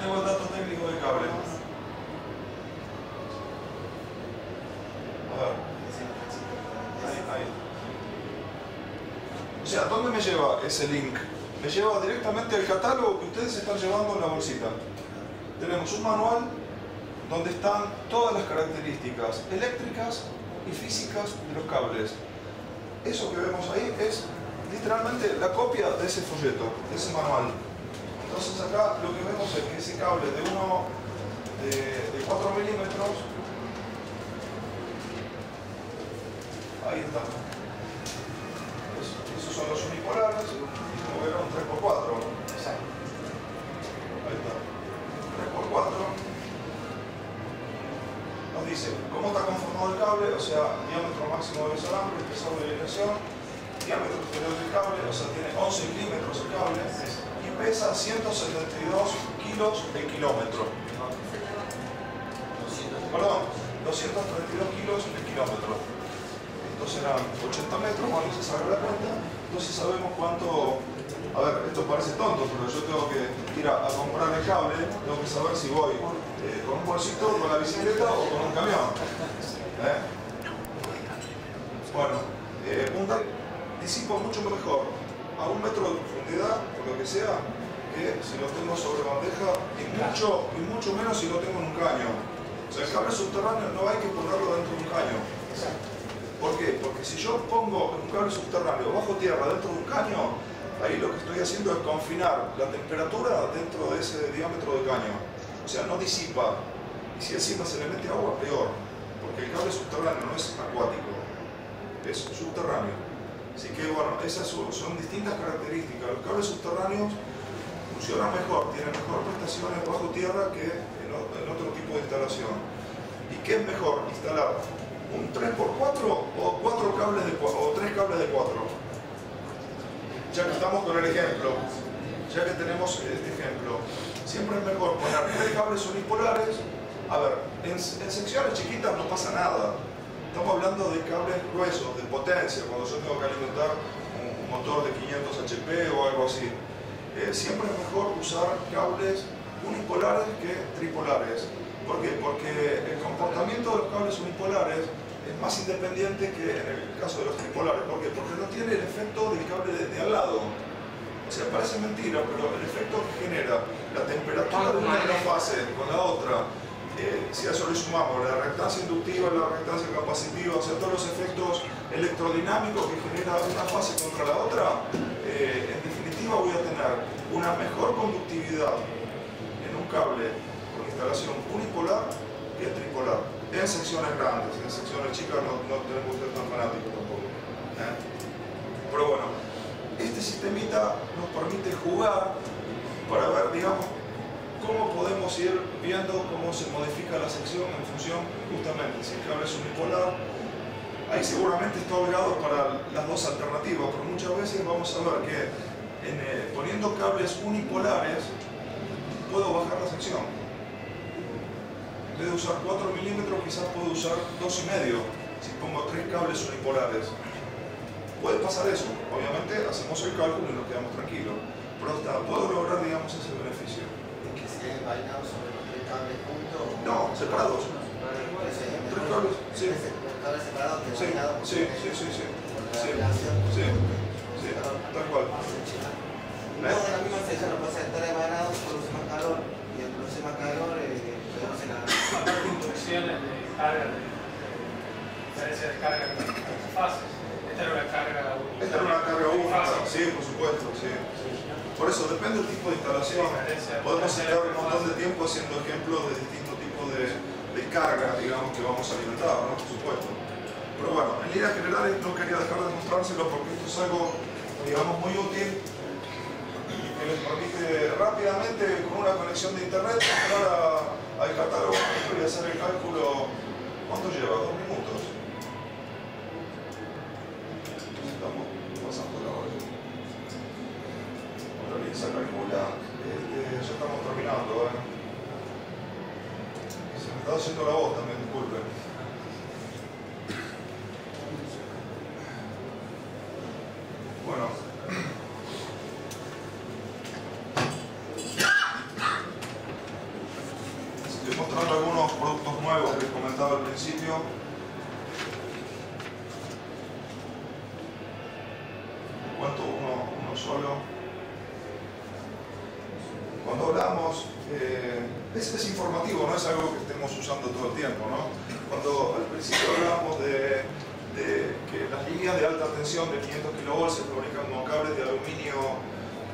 tengo el dato técnico del cable. A ver, ahí, ahí. O sea, ¿dónde me lleva ese link? Me lleva directamente al catálogo que ustedes están llevando en la bolsita. Tenemos un manual donde están todas las características eléctricas y físicas de los cables. Eso que vemos ahí es literalmente la copia de ese folleto, de ese manual. Entonces acá lo que vemos es que ese cable de uno de, de 4 milímetros, ahí está. Máximo de espesor de diámetro exterior del cable, o sea, tiene 11 milímetros el cable y pesa 172 kilos el kilómetro. Perdón, 232 kilos el kilómetro. Entonces eran 80 metros, cuando se saca la cuenta, entonces sabemos cuánto a ver, esto parece tonto, pero yo tengo que ir a, comprar el cable, tengo que saber si voy eh, con un bolsito, con la bicicleta o con un camión. ¿Eh? Bueno, eh, disipa mucho mejor a un metro de profundidad, por lo que sea, que si lo tengo sobre bandeja y mucho, y mucho menos si lo tengo en un caño. O sea, el cable subterráneo no hay que ponerlo dentro de un caño. ¿Por qué? Porque si yo pongo un cable subterráneo bajo tierra dentro de un caño, Ahí lo que estoy haciendo es confinar la temperatura dentro de ese diámetro de caño. O sea, no disipa. Y si encima se le mete agua, peor. Porque el cable subterráneo no es acuático, es subterráneo. Así que bueno, esas son, distintas características. Los cables subterráneos funcionan mejor, tienen mejor prestaciones bajo tierra que en, otro tipo de instalación. ¿Y qué es mejor instalar? ¿Un 3x4 o, cuatro cables de, o tres cables de 4? ya que estamos con el ejemplo, ya que tenemos este ejemplo, siempre es mejor poner tres cables unipolares. A ver, en, secciones chiquitas no pasa nada. Estamos hablando de cables gruesos, de potencia, cuando yo tengo que alimentar un, motor de 500 HP o algo así. Eh, siempre es mejor usar cables unipolares que tripolares. ¿Por qué? Porque el comportamiento de los cables unipolares es más independiente que en el caso de los tripolares. ¿Por qué? Porque no tiene el efecto del cable de, al lado. O sea, parece mentira, pero el efecto que genera la temperatura de una fase con la otra, si a eso le sumamos la reactancia inductiva, la reactancia capacitiva, o sea, todos los efectos electrodinámicos que genera una fase contra la otra, eh, en definitiva voy a tener una mejor conductividad en un cable con instalación unipolar que tripolar en secciones grandes, en secciones chicas no, tenemos que ser tan fanáticos tampoco. ¿eh? Pero bueno, este sistemita nos permite jugar para ver, digamos, cómo podemos ir viendo cómo se modifica la sección en función justamente si el cable es unipolar. Ahí seguramente está obligado para las dos alternativas, pero muchas veces vamos a ver que eh, poniendo cables unipolares puedo bajar la sección en vez de usar 4 milímetros, quizás puedo usar 2,5 si pongo tres cables unipolares. Puede pasar eso, obviamente hacemos el cálculo y nos quedamos tranquilos, pero hasta puedo lograr, digamos, ese beneficio. ¿Que se vainados sobre los tres cables juntos? No, separados. Tres cables, sí. Cables separados que sí, sí, sí, sí, sí. Sí, sí, sí, tal cual. No, de la misma sección no puede ser tres vainados, produce más calor y el produce más calor eh, produce la instrucciones de carga, de, diferencia de carga en las fases. Esta era una carga única. Esta era una carga única, sí, por supuesto, sí. Por eso depende del tipo de instalación. Podemos estar un montón de tiempo haciendo ejemplos de distintos tipos de, de carga, digamos, que vamos a alimentar, ¿no? Por supuesto. Pero bueno, en líneas generales no quería dejar de mostrárselo porque esto es algo, digamos, muy útil que les permite rápidamente con una conexión de internet entrar al catálogo y hacer el cálculo. ¿Cuánto lleva? ¿Dos minutos? Estamos pasando la hora. Cuando Lisa este, ya estamos terminando. ¿eh? Se me está haciendo la voz también, disculpen. Bueno. al principio. Cuento uno, solo. Cuando hablamos, eh, es, informativo, no es algo que estemos usando todo el tiempo. ¿no? Cuando al principio hablamos de, que las líneas de alta tensión de 500 kV se fabrican con cables de aluminio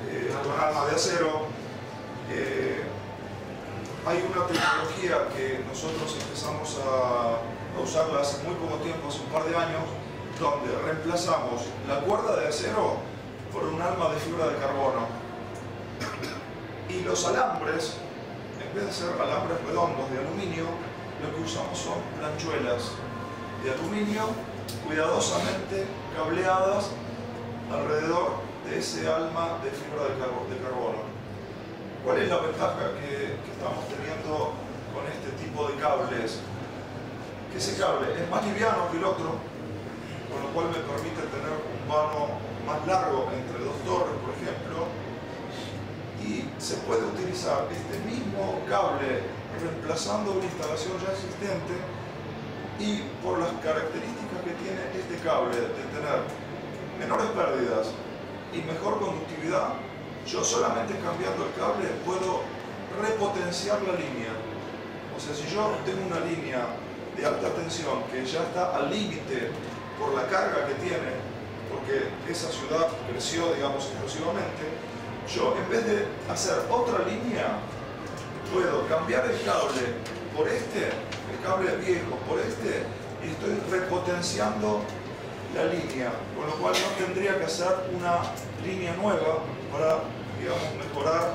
eh, con armas de acero, eh, hay una tecnología que nosotros empezamos a, usarla hace muy poco tiempo, hace un par de años, donde reemplazamos la cuerda de acero por un arma de fibra de carbono. Y los alambres, en vez de ser alambres redondos de aluminio, lo que usamos son planchuelas. de aluminio cuidadosamente cableadas alrededor de ese alma de fibra de, carbono. ¿Cuál es la ventaja que, que estamos teniendo con este tipo de cables? Que ese cable es más liviano que el otro, con lo cual me permite tener un vano más largo entre dos torres, por ejemplo, y se puede utilizar este mismo cable reemplazando una instalación ya existente y por las características que tiene este cable de tener menores pérdidas y mejor conductividad, yo solamente cambiando el cable puedo repotenciar la línea. O sea, si yo tengo una línea de alta tensión que ya está al límite por la carga que tiene, porque esa ciudad creció, digamos, exclusivamente, yo en vez de hacer otra línea, puedo cambiar el cable por este, el cable viejo, por este, y estoy repotenciando la línea, con lo cual no tendría que hacer una línea nueva para, digamos, mejorar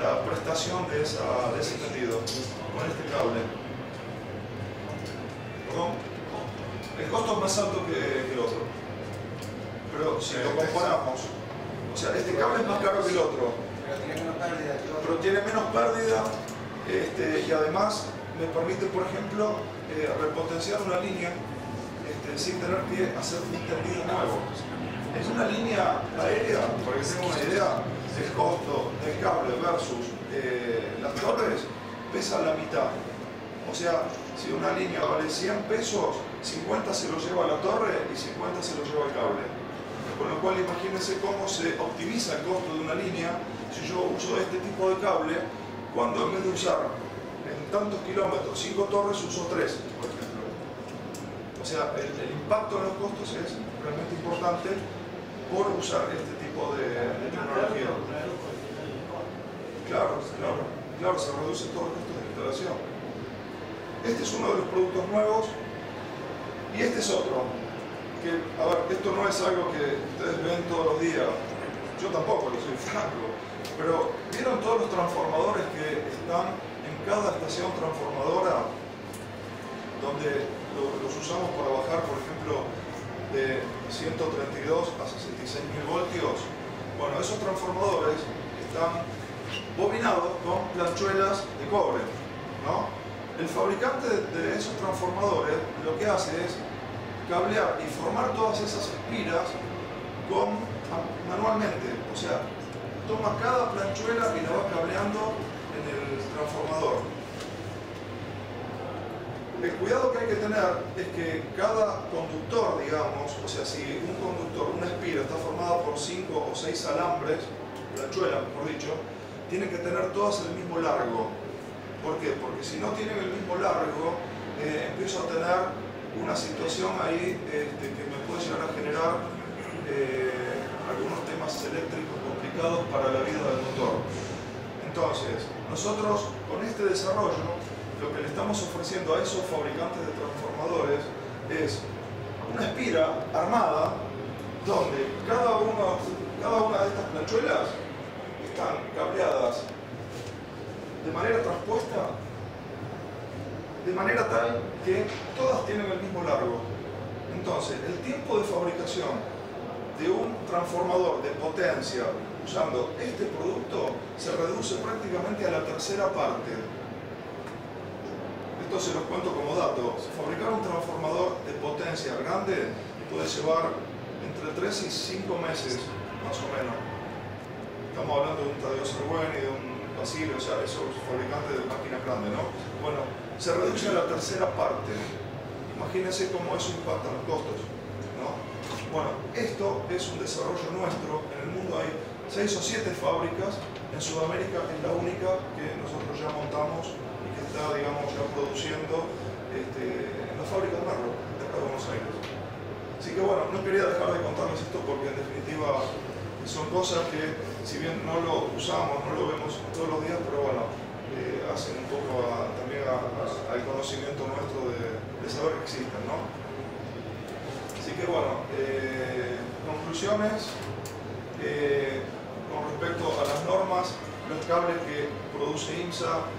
la prestación de, ese tendido con este cable. ¿Perdón? El costo es más alto que, el otro. Pero si lo comparamos, o sea, este cable es más caro que el otro. Pero tiene menos pérdida Pero tiene menos pérdida este, y además me permite, por ejemplo, eh, repotenciar una línea este, sin tener que hacer un tendido nuevo. Es una línea aérea, para que tengan una idea, el costo del cable versus eh, las torres pesa la mitad. O sea, si una línea vale 100 pesos, 50 se lo lleva a la torre y 50 se lo lleva al cable. Con lo cual imagínense cómo se optimiza el costo de una línea si yo uso este tipo de cable cuando en vez de usar en tantos kilómetros 5 torres uso 3, por ejemplo. O sea, el, impacto en los costos es realmente importante por usar este tipo de, de tecnología. Claro, claro, claro, se reduce todo el costo de instalación. Este es uno de los productos nuevos y este es otro, que, a ver, esto no es algo que ustedes ven todos los días, yo tampoco, lo soy franco, pero ¿vieron todos los transformadores que están en cada estación transformadora? Donde los usamos para bajar, por ejemplo, de 132 a 66 mil voltios. Bueno, esos transformadores están bobinados con planchuelas de cobre, ¿no? El fabricante de esos transformadores lo que hace es cablear y formar todas esas espiras con, manualmente. O sea, toma cada planchuela y la va cableando en el transformador. El cuidado que hay que tener es que cada conductor, digamos, o sea, si un conductor, una espira está formada por cinco o seis alambres, planchuelas mejor dicho, tiene que tener todas el mismo largo. ¿Por qué? Porque si no tienen el mismo largo, eh, empiezo a tener una situación ahí este, que me puede llegar a generar eh, algunos temas eléctricos complicados para la vida del motor. Entonces, nosotros con este desarrollo, lo que le estamos ofreciendo a esos fabricantes de transformadores es una espira armada donde cada una, cada una de estas planchuelas están cableadas de manera transpuesta, de manera tal que todas tienen el mismo largo. Entonces, el tiempo de fabricación de un transformador de potencia usando este producto se reduce prácticamente a la tercera parte. Esto se los cuento como dato. Fabricar un transformador de potencia grande puede llevar entre 3 y 5 meses, más o menos. Estamos hablando de un Tadeo Cerweni, de un o sea, esos fabricantes de máquinas grandes, ¿no? Bueno, se reduce a la tercera parte. Imagínense cómo eso impacta los costos, ¿no? Bueno, esto es un desarrollo nuestro. En el mundo hay seis o siete fábricas. En Sudamérica es la única que nosotros ya montamos y que está, digamos, ya produciendo este, en la fábrica de Merlo, de acá de Buenos Aires. Así que bueno, no quería dejar de contarles esto porque en definitiva son cosas que, si bien no lo usamos, no lo vemos todos los días, pero bueno, eh, hacen un poco también al conocimiento nuestro de, saber que existen, ¿no? Así que bueno, eh, conclusiones. Eh, con respecto a las normas, los cables que produce IMSA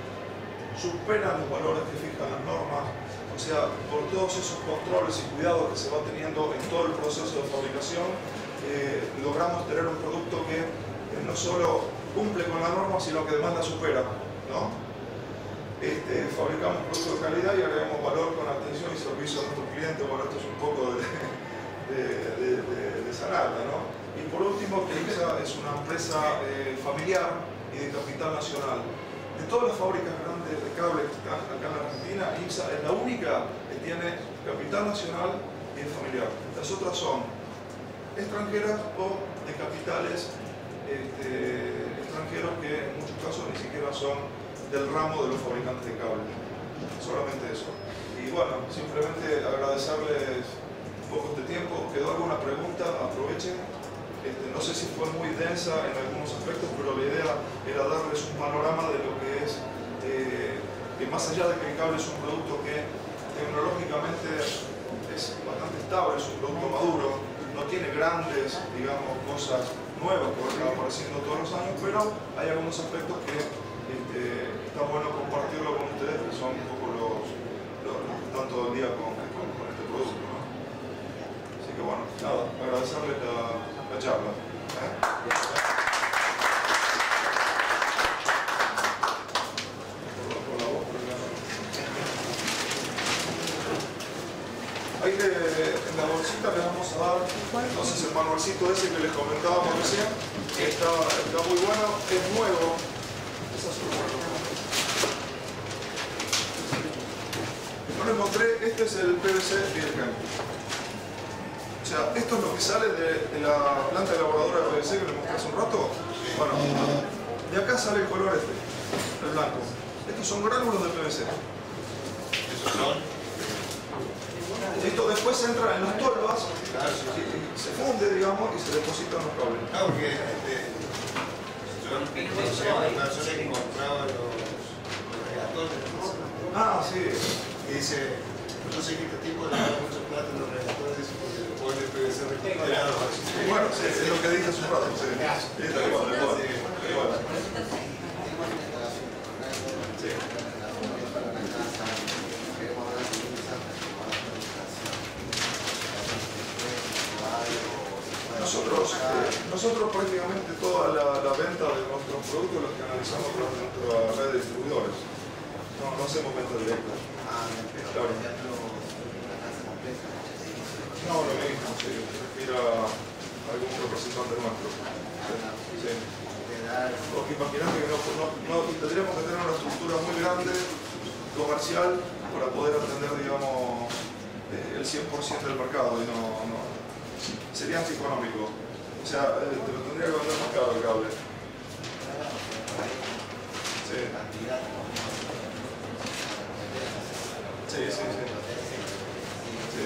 superan los valores que fijan las normas. O sea, por todos esos controles y cuidados que se va teniendo en todo el proceso de fabricación, eh, logramos tener un producto que eh, no solo cumple con la norma, sino que además la supera. ¿no? Este, fabricamos productos de calidad y agregamos valor con atención y servicio a nuestros clientes. Bueno, esto es un poco de, de, ¿no? Y por último, que IMSA es una empresa eh, familiar y de capital nacional. De todas las fábricas grandes de cable que están acá en la Argentina, IMSA es la única que tiene capital nacional y es familiar. Las otras son extranjeras o de capitales este, extranjeros que en muchos casos ni siquiera son del ramo de los fabricantes de cable. Solamente eso. Y bueno, simplemente agradecerles un poco este tiempo. ¿Quedó alguna pregunta? Aprovechen. Este, no sé si fue muy densa en algunos aspectos, pero la idea era darles un panorama de lo que es, eh, que más allá de que el cable es un producto que tecnológicamente es bastante estable, es un producto maduro, no tiene grandes, digamos, cosas nuevas que van apareciendo todos los años, pero hay algunos aspectos que este, está bueno compartirlo con ustedes, que son un poco los, los, que están todo el día con, con, este producto. Así que bueno, nada, agradecerles la la charla. Ahí le, en la entonces el manualcito ese que les comentábamos recién, está, está muy bueno, es nuevo. No les mostré, este es el PVC Virgen. O sea, esto es lo que sale de, de la planta elaboradora de PVC que les mostré hace un rato. Bueno, de acá sale el color este, el blanco. Estos son gránulos de PVC. Esos son. Esto después entra en las tolvas, se funde, digamos, y se deposita en los cables. Claro, porque este, yo conocía que compraba los, los. Ah, sí. Y dice, no sé qué tipo le da mucho plata en los relatores porque le pone PVC recuperado. Bueno, es lo que dije hace un rato. Sí, tal cual, tal cual. Tal cual. Sí. Nosotros, eh, nosotros prácticamente toda la, la venta de nuestros productos los canalizamos por nuestra red de distribuidores. No, no hacemos venta directa. Claro. No, lo mismo, sí. Respira algún representante nuestro. Sí. Porque imagínate que no, no, no, tendríamos que tener una estructura muy grande, comercial, para poder atender, digamos, eh, el 100% del mercado. Y no, no, sería antieconómico. O sea, eh, te lo tendría que vender más caro el cable. Sí. Sí, sí, sí. Sí.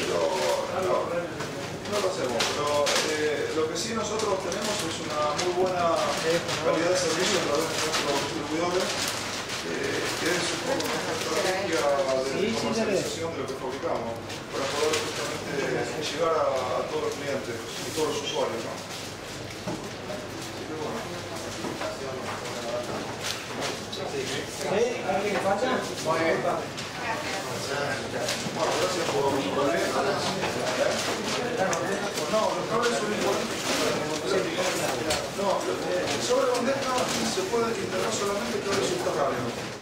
Pero no, no, no lo hacemos, pero eh, lo que sí nosotros tenemos es una muy buena calidad de servicio a través de nuestros distribuidores, es un poco nuestra estrategia de comercialización de lo que fabricamos, para poder justamente llegar a, a todos los clientes y todos los usuarios. ¿no? Bueno. Gracias por por venir. No, los cables son importantes. No, sobre bandeja se puede integrar solamente cables subterráneos.